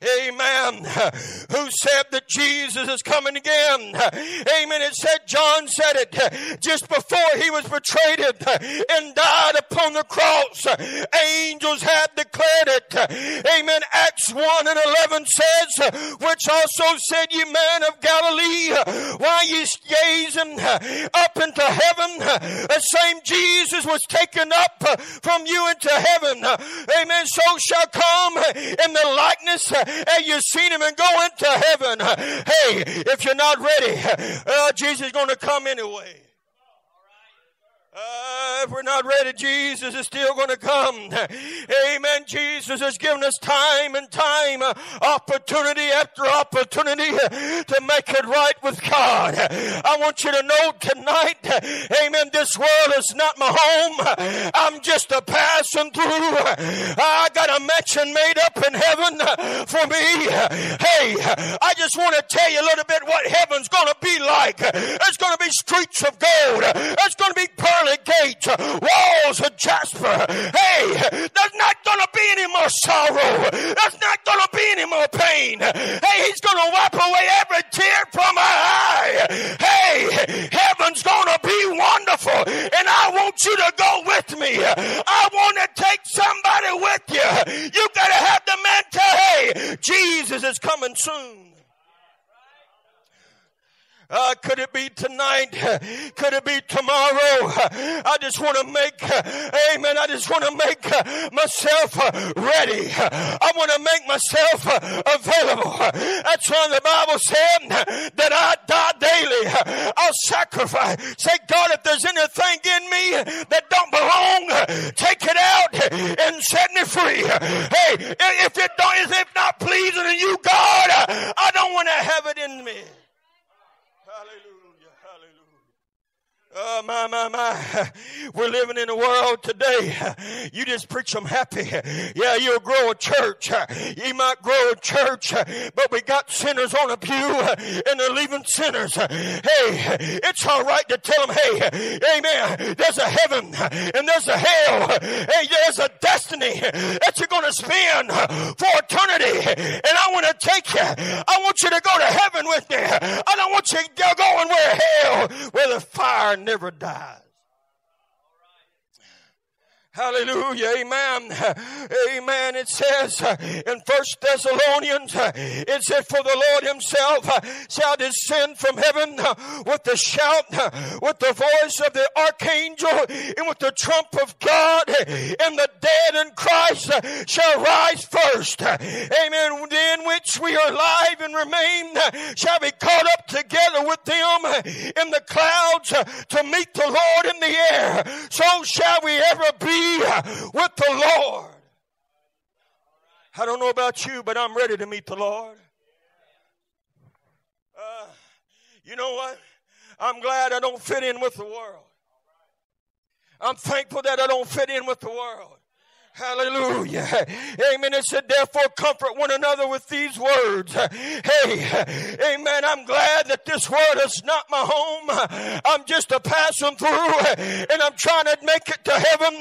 [SPEAKER 3] Amen. Who said that Jesus is coming again? Amen. It said, John said it just before he was betrayed and died upon the cross. Angels had declared it. Amen. Acts 1 and 11 says, which also said, ye man of Galilee, why ye gazing up into heaven? The same Jesus was taken up from you into heaven. Amen. So shall come in the likeness and you've seen him and go into heaven. Hey, if you're not ready, uh, Jesus is going to come anyway. Uh, if we're not ready, Jesus is still going to come. Amen. Jesus has given us time and time, uh, opportunity after opportunity uh, to make it right with God. I want you to know tonight, amen, this world is not my home. I'm just a passing through. I got a mansion made up in heaven for me. Hey, I just want to tell you a little bit what heaven's going to be like. It's going to be streets of gold. It's going to be pearly gates, walls of jasper. Hey, there's not going to be any more sorrow. There's not going to be any more pain. Hey, he's going to wipe away every tear from my eye. Hey, heaven's going to be wonderful. And I want you to go with me. I want to take somebody with you. You got to have the mentality. Hey, Jesus is coming soon. Uh, could it be tonight? Could it be tomorrow? I just want to make, amen. I just want to make myself ready. I want to make myself available. That's why the Bible said that I die daily. I'll sacrifice. Say, God, if there's anything in me that don't belong, take it out and set me free. Hey, if it don't, if not pleasing to you, God, I don't want to have it in me. Hallelujah. Oh, my, my, my. We're living in a world today. You just preach them happy. Yeah, you'll grow a church. You might grow a church, but we got sinners on a pew and they're leaving sinners. Hey, it's all right to tell them, hey, amen, there's a heaven and there's a hell. Hey, there's a destiny that you're going to spend for eternity. And I want to take you. I want you to go to heaven with me. I don't want you to go hell, where the fire never dies. Hallelujah. Amen. Amen. It says in First Thessalonians, it said, For the Lord himself shall descend from heaven with the shout, with the voice of the archangel, and with the trump of God, and the dead in Christ shall rise first. Amen. Then which we are alive and remain shall be caught up together with them in the clouds to meet the Lord in the air. So shall we ever be with the Lord. I don't know about you, but I'm ready to meet the Lord. Uh, you know what? I'm glad I don't fit in with the world. I'm thankful that I don't fit in with the world. Hallelujah. Amen. It said, therefore comfort one another with these words. Hey, amen. I'm glad that this world is not my home. I'm just a passing through and I'm trying to make it to heaven.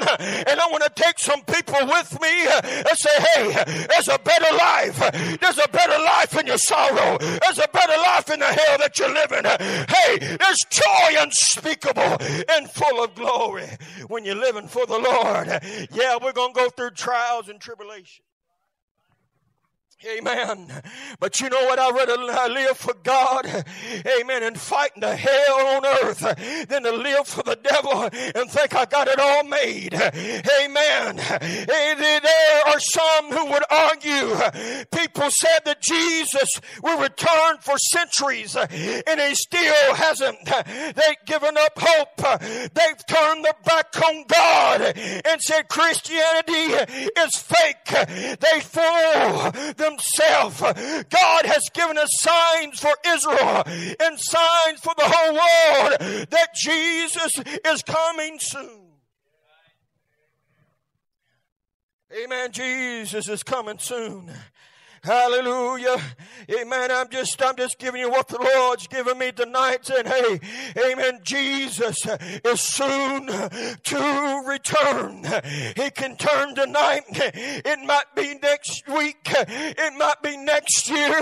[SPEAKER 3] And I want to take some people with me and say, hey, there's a better life. There's a better life in your sorrow. There's a better life in the hell that you're living. Hey, there's joy unspeakable and full of glory when you're living for the Lord. Yeah, we're going to go through trials and tribulation. Amen. But you know what? I'd rather live for God, amen, and fight the hell on earth than to live for the devil and think I got it all made. Amen. Eh, there are some who would argue. People said that Jesus will return for centuries and he still hasn't. They've given up hope. They've turned their back on God and said Christianity is fake. They fool himself. God has given us signs for Israel and signs for the whole world that Jesus is coming soon. Amen. Jesus is coming soon. Hallelujah. Amen. I'm just, I'm just giving you what the Lord's given me tonight saying, hey, amen. Jesus is soon to return. He can turn tonight. It might be next week. It might be next year.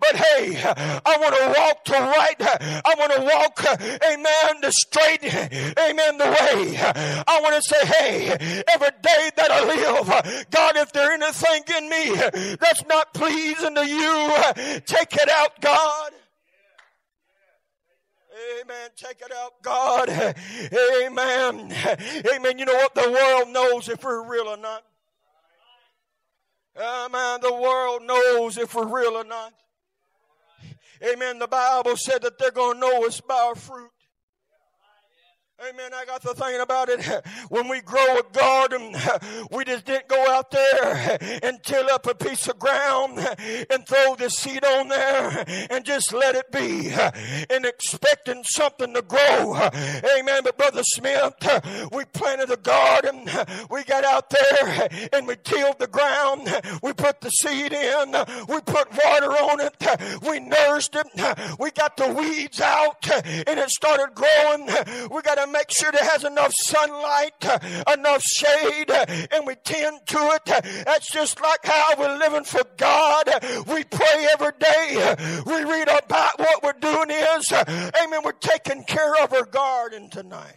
[SPEAKER 3] But hey, I want to walk to right. I want to walk, amen, the straight, amen, the way. I want to say, hey, every day that I live, God, if there anything in me that's not pleasing to you, take it out, God. Amen. Take it out, God. Amen. Amen. You know what? The world knows if we're real or not. Ah, Amen. The world knows if we're real or not. Amen. The Bible said that they're going to know us by our fruit. Amen. I got the thinking about it. When we grow a garden, we just didn't go out there and till up a piece of ground and throw the seed on there and just let it be and expecting something to grow. Amen. But Brother Smith, we planted a garden. We got out there and we tilled the ground. We put the seed in. We put water on it. We nursed it. We got the weeds out and it started growing. We got make sure it has enough sunlight, uh, enough shade, uh, and we tend to it. That's just like how we're living for God. We pray every day. We read about what we're doing is, uh, amen, we're taking care of our garden tonight.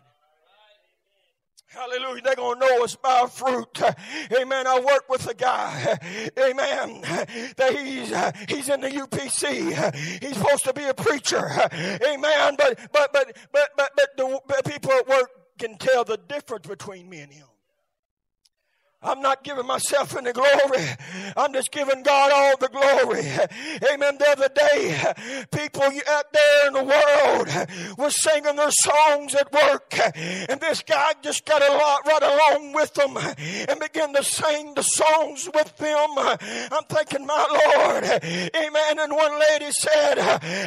[SPEAKER 3] Hallelujah. They're going to know us by fruit. Amen. I work with a guy. Amen. That he's, he's in the UPC. He's supposed to be a preacher. Amen. But, but, but, but, but, but the people at work can tell the difference between me and him. I'm not giving myself any glory. I'm just giving God all the glory. Amen. The other day, people out there in the world were singing their songs at work. And this guy just got a lot right along with them and began to sing the songs with them. I'm thinking, my Lord. Amen. And one lady said,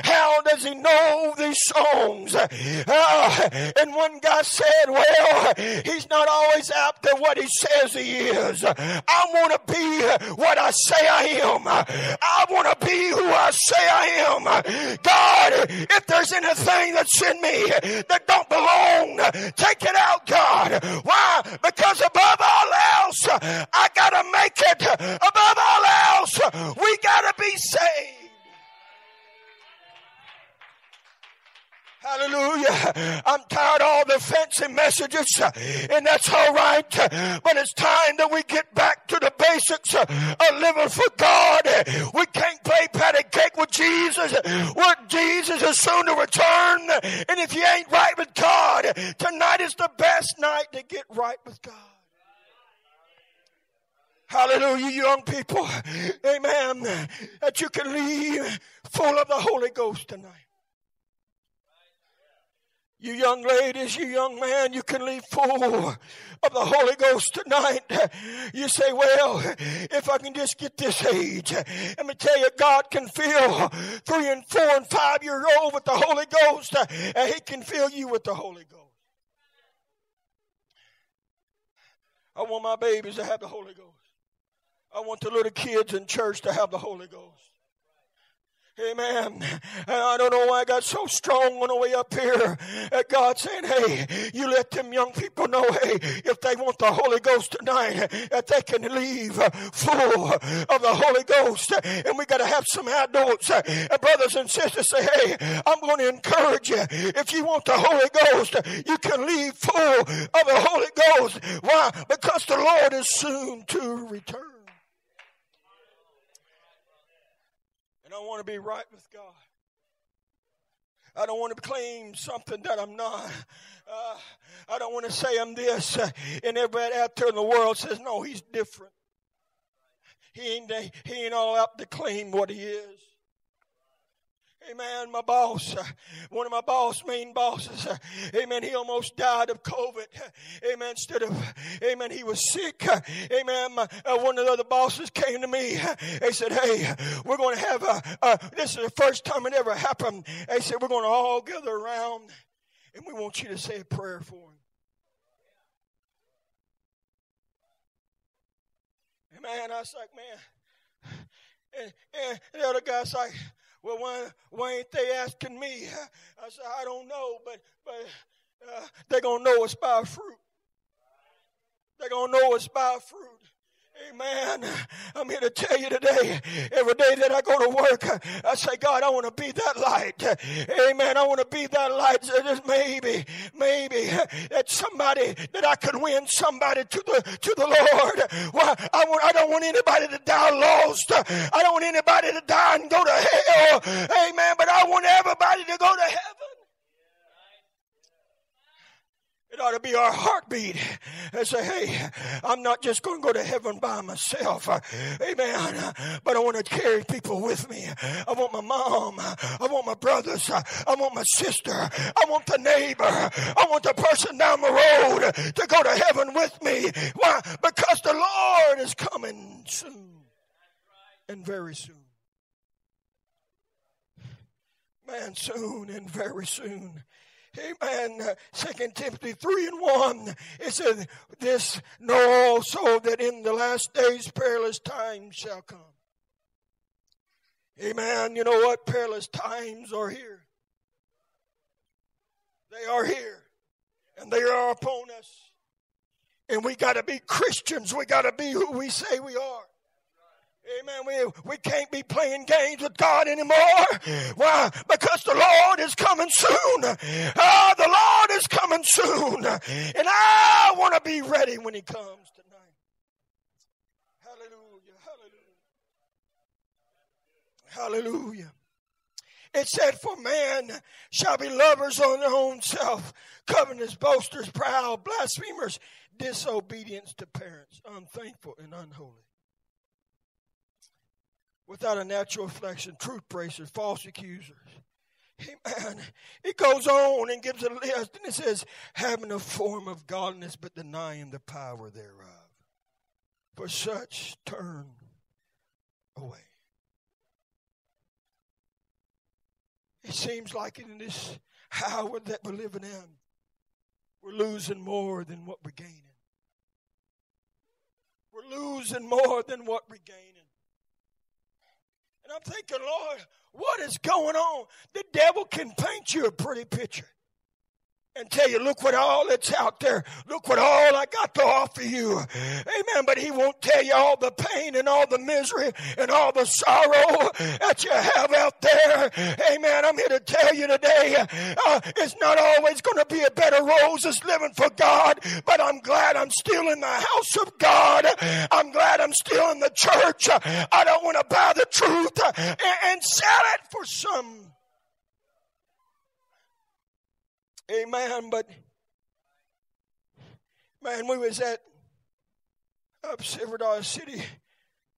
[SPEAKER 3] how does he know these songs? Uh, and one guy said, well, he's not always out there what he says he is is. I want to be what I say I am. I want to be who I say I am. God, if there's anything that's in me that don't belong, take it out, God. Why? Because above all else, I got to make it. Above all else, we got to be saved. Hallelujah. I'm tired of all the fancy messages, and that's all right. But it's time that we get back to the basics of living for God. We can't play patty cake with Jesus. What Jesus is soon to return. And if you ain't right with God, tonight is the best night to get right with God. Hallelujah, young people. Amen. That you can leave full of the Holy Ghost tonight. You young ladies, you young man, you can leave full of the Holy Ghost tonight. You say, well, if I can just get this age, let me tell you, God can fill three and four and five year old with the Holy Ghost, and He can fill you with the Holy Ghost. I want my babies to have the Holy Ghost. I want the little kids in church to have the Holy Ghost. Amen. And I don't know why I got so strong on the way up here. God saying, hey, you let them young people know, hey, if they want the Holy Ghost tonight, that they can leave full of the Holy Ghost. And we got to have some adults and brothers and sisters say, hey, I'm going to encourage you. If you want the Holy Ghost, you can leave full of the Holy Ghost. Why? Because the Lord is soon to return. I don't want to be right with God. I don't want to claim something that I'm not. Uh, I don't want to say I'm this. Uh, and everybody out there in the world says, no, he's different. He ain't, he ain't all out to claim what he is. Amen. My boss, uh, one of my boss, main bosses, uh, amen. He almost died of COVID. Amen. Instead of, amen, he was sick. Amen. Uh, one of the other bosses came to me. They said, Hey, we're going to have a, this is the first time it ever happened. They said, We're going to all gather around and we want you to say a prayer for him. Amen. I was like, Man. And, and the other guy's like, well, why, why ain't they asking me? I said, I don't know, but, but uh, they're going to know it's by fruit. They're going to know it's by fruit. Amen. I'm here to tell you today, every day that I go to work, I say, God, I want to be that light. Amen. I want to be that light. Just maybe, maybe that somebody, that I can win somebody to the, to the Lord. I want, I don't want anybody to die lost. I don't want anybody to die and go to hell. Amen. But I want everybody to go to heaven. It ought to be our heartbeat and say, hey, I'm not just going to go to heaven by myself. Amen. But I want to carry people with me. I want my mom. I want my brothers. I want my sister. I want the neighbor. I want the person down the road to go to heaven with me. Why? Because the Lord is coming soon and very soon. Man, soon and very soon. Amen. Second Timothy 3 and 1. It says, This know also that in the last days perilous times shall come. Amen. You know what? Perilous times are here. They are here. And they are upon us. And we got to be Christians. We got to be who we say we are. Amen. We, we can't be playing games with God anymore. Why? Because the Lord is coming soon. Ah, the Lord is coming soon. And I want to be ready when He comes tonight. Hallelujah. Hallelujah. Hallelujah. It said, For man shall be lovers on their own self, covetous, boasters, proud, blasphemers, disobedience to parents, unthankful, and unholy without a natural reflection, truth breakers, false accusers. Amen. It goes on and gives a list, and it says, having a form of godliness, but denying the power thereof. For such turn away. It seems like in this hour that we're living in, we're losing more than what we're gaining. We're losing more than what we're gaining. And I'm thinking, Lord, what is going on? The devil can paint you a pretty picture and tell you, look what all that's out there. Look what all I got to offer you. Amen. But he won't tell you all the pain and all the misery and all the sorrow that you have out there. Amen. I'm here to tell you today, uh, it's not always going to be a bed of roses living for God, but I'm glad I'm still in the house of God. I'm glad I'm still in the church. I don't want to buy the truth and, and sell it for some Amen. But man, we was at up Silver City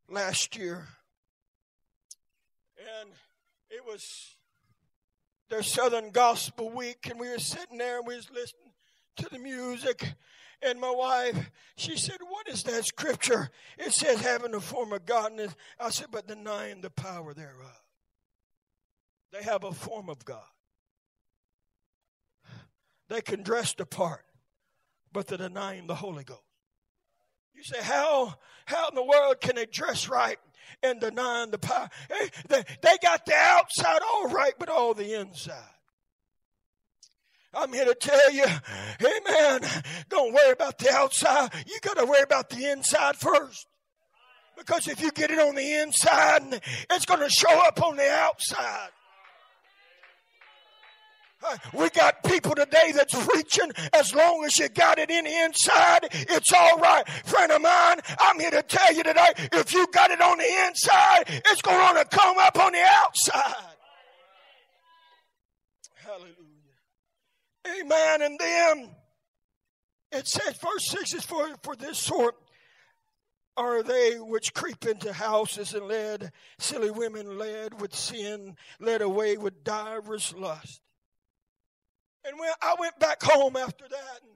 [SPEAKER 3] last year. And it was their Southern Gospel Week, and we were sitting there and we was listening to the music. And my wife, she said, What is that scripture? It says having a form of godliness. I said, But denying the power thereof. They have a form of God. They can dress the part, but they're denying the Holy Ghost. You say, how, how in the world can they dress right and denying the power? Hey, they, they got the outside all right, but all the inside. I'm here to tell you, amen, don't worry about the outside. You got to worry about the inside first. Because if you get it on the inside, it's going to show up on the outside. We got people today that's preaching as long as you got it in the inside, it's all right. Friend of mine, I'm here to tell you today, if you got it on the inside, it's going to come up on the outside. Hallelujah. Amen. And then it says, verse 6 is for, for this sort are they which creep into houses and led silly women led with sin, led away with divers lust. And when I went back home after that, and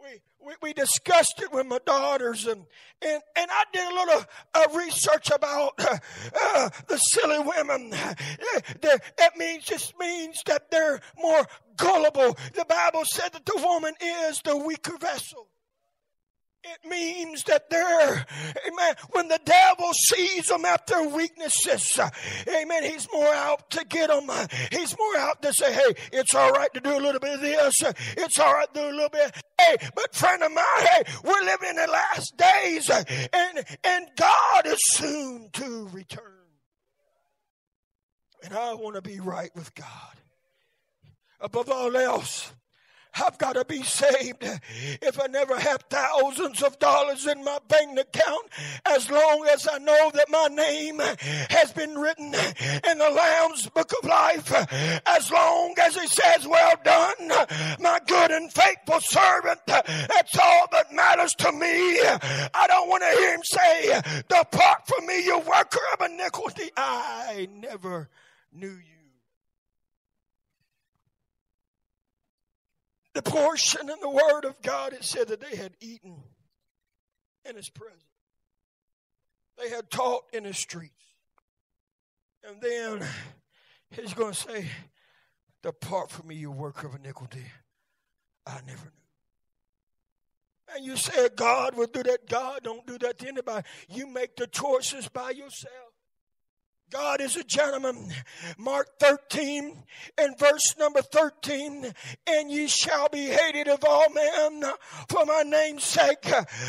[SPEAKER 3] we, we, we discussed it with my daughters, and, and, and I did a little uh, research about uh, uh, the silly women. that means just means that they're more gullible. The Bible said that the woman is the weaker vessel. It means that they're, amen, when the devil sees them at their weaknesses, amen, he's more out to get them. He's more out to say, hey, it's all right to do a little bit of this. It's all right to do a little bit. Hey, but friend of mine, hey, we're living in the last days and, and God is soon to return. And I want to be right with God. Above all else, I've got to be saved. If I never have thousands of dollars in my bank account, as long as I know that my name has been written in the Lamb's book of life, as long as it says, Well done, my good and faithful servant, that's all that matters to me. I don't want to hear him say, Depart from me, you worker of iniquity. I never knew you. The portion in the Word of God, it said that they had eaten in His presence. They had taught in His streets. And then He's going to say, Depart from me, you worker of iniquity. I never knew. And you say God will do that. God don't do that to anybody. You make the choices by yourself. God is a gentleman. Mark 13 and verse number 13. And ye shall be hated of all men for my name's sake.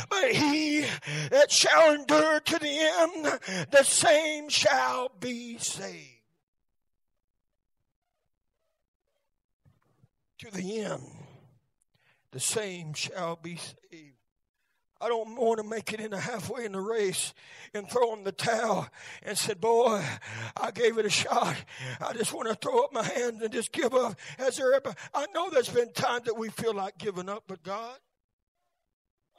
[SPEAKER 3] But he that shall endure to the end, the same shall be saved. To the end, the same shall be saved. I don't want to make it in a halfway in the race and throw in the towel and said, Boy, I gave it a shot. I just want to throw up my hands and just give up. Has there ever, I know there's been times that we feel like giving up, but God,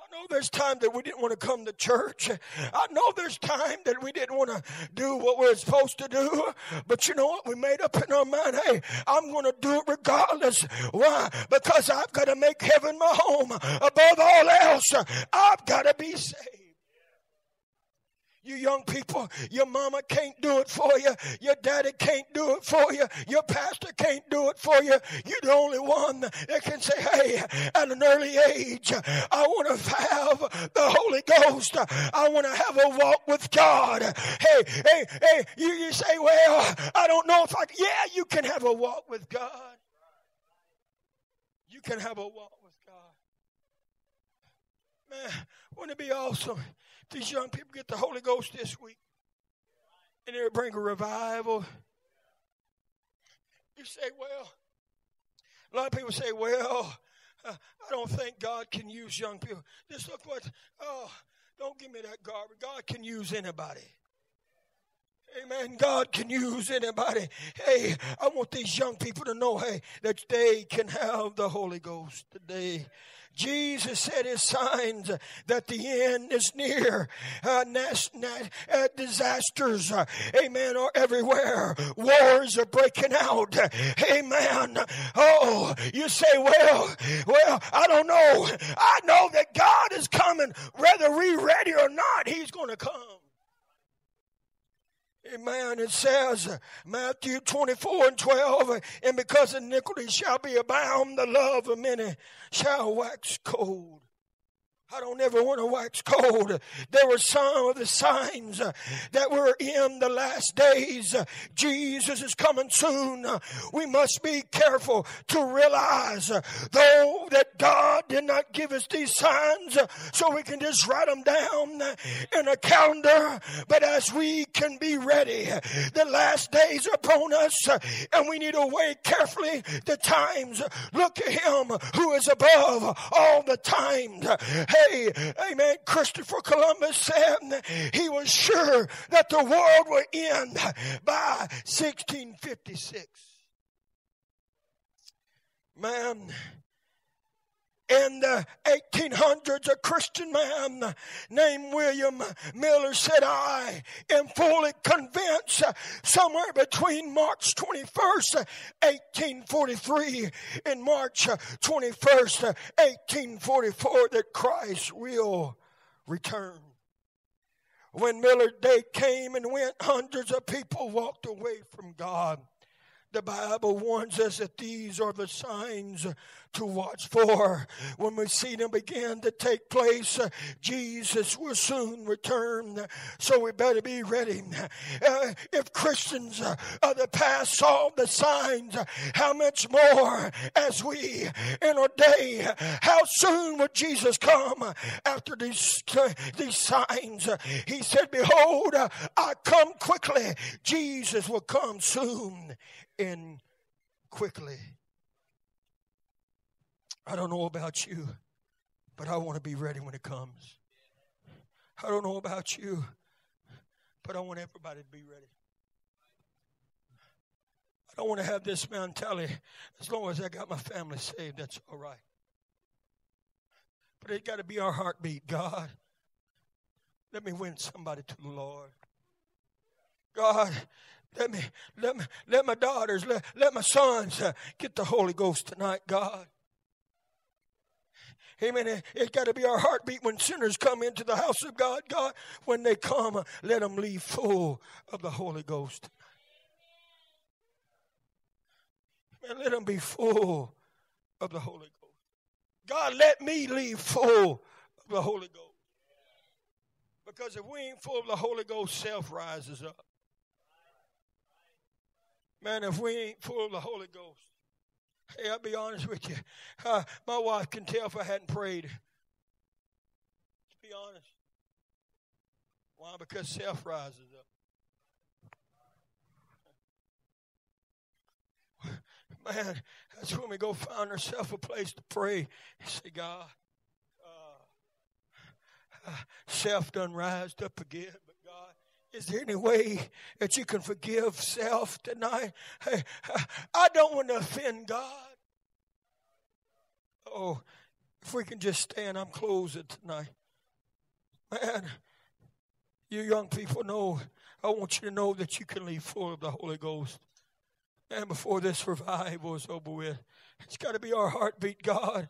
[SPEAKER 3] I know there's time that we didn't want to come to church. I know there's time that we didn't want to do what we are supposed to do. But you know what? We made up in our mind, hey, I'm going to do it regardless. Why? Because I've got to make heaven my home. Above all else, I've got to be saved. You young people, your mama can't do it for you. Your daddy can't do it for you. Your pastor can't do it for you. You're the only one that can say, hey, at an early age, I want to have the Holy Ghost. I want to have a walk with God. Hey, hey, hey, you, you say, well, I don't know if I can. Yeah, you can have a walk with God. You can have a walk with God. Man, wouldn't it be awesome these young people get the Holy Ghost this week. And it'll bring a revival. You say, well, a lot of people say, well, uh, I don't think God can use young people. Just look what, oh, don't give me that garbage. God can use anybody. Amen. God can use anybody. Hey, I want these young people to know, hey, that they can have the Holy Ghost today. Jesus said his signs that the end is near. Uh, nas- nas- uh, disasters, uh, amen, are everywhere. Wars are breaking out. Amen. Oh, you say, well, well, I don't know. I know that God is coming, whether we're ready or not, he's going to come. Amen. It says, Matthew 24 and 12, and because iniquity shall be abound, the love of many shall wax cold. I don't ever want to wax cold. There were some of the signs uh, that were in the last days. Uh, Jesus is coming soon. Uh, we must be careful to realize, though, that God did not give us these signs so we can just write them down in a calendar, but as we can be ready, the last days are upon us and we need to weigh carefully the times. Look at Him who is above all the times Hey, amen. Christopher Columbus said he was sure that the world would end by 1656. Man, in the 1800s, a Christian man named William Miller said, I am fully convinced uh, somewhere between March 21st, 1843 uh, and March uh, 21st, 1844 that Christ will return. When Miller Day came and went, hundreds of people walked away from God. The Bible warns us that these are the signs to watch for. When we see them begin to take place, uh, Jesus will soon return. So we better be ready. Uh, if Christians uh, of the past saw the signs, how much more as we in our day, how soon would Jesus come after these, these signs? He said, Behold, I come quickly. Jesus will come soon and quickly. I don't know about you, but I want to be ready when it comes. I don't know about you, but I want everybody to be ready. I don't want to have this mentality. As long as I got my family saved, that's all right. But it got to be our heartbeat, God. Let me win somebody to the Lord. God, let me, let me, let my daughters, let, let my sons uh, get the Holy Ghost tonight, God. Amen. It, has got to be our heartbeat when sinners come into the house of God. God, when they come, uh, let them leave full of the Holy Ghost. And let them be full of the Holy Ghost. God, let me leave full of the Holy Ghost. Because if we ain't full of the Holy Ghost, self rises up. Man, if we ain't full of the Holy Ghost, Hey, I'll be honest with you. Uh, my wife can tell if I hadn't prayed. To be honest. Why? Because self rises up. Man, that's when we go find ourselves a place to pray and say, God, uh, uh, self done rised up again. Is there any way that you can forgive self tonight? Hey, I don't want to offend God. Oh, if we can just stand, I'm closing tonight. Man, you young people know, I want you to know that you can leave full of the Holy Ghost. And before this revival is over with, it's got to be our heartbeat, God.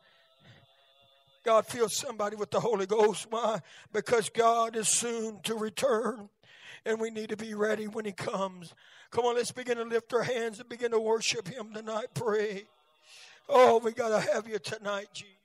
[SPEAKER 3] God fills somebody with the Holy Ghost. Why? Because God is soon to return and we need to be ready when He comes. Come on, let's begin to lift our hands and begin to worship Him tonight. Pray. Oh, we got to have you tonight, Jesus.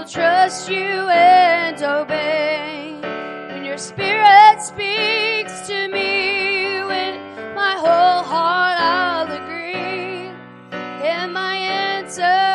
[SPEAKER 2] will trust you and obey. When your spirit speaks to me, when my whole heart I'll agree. And my answer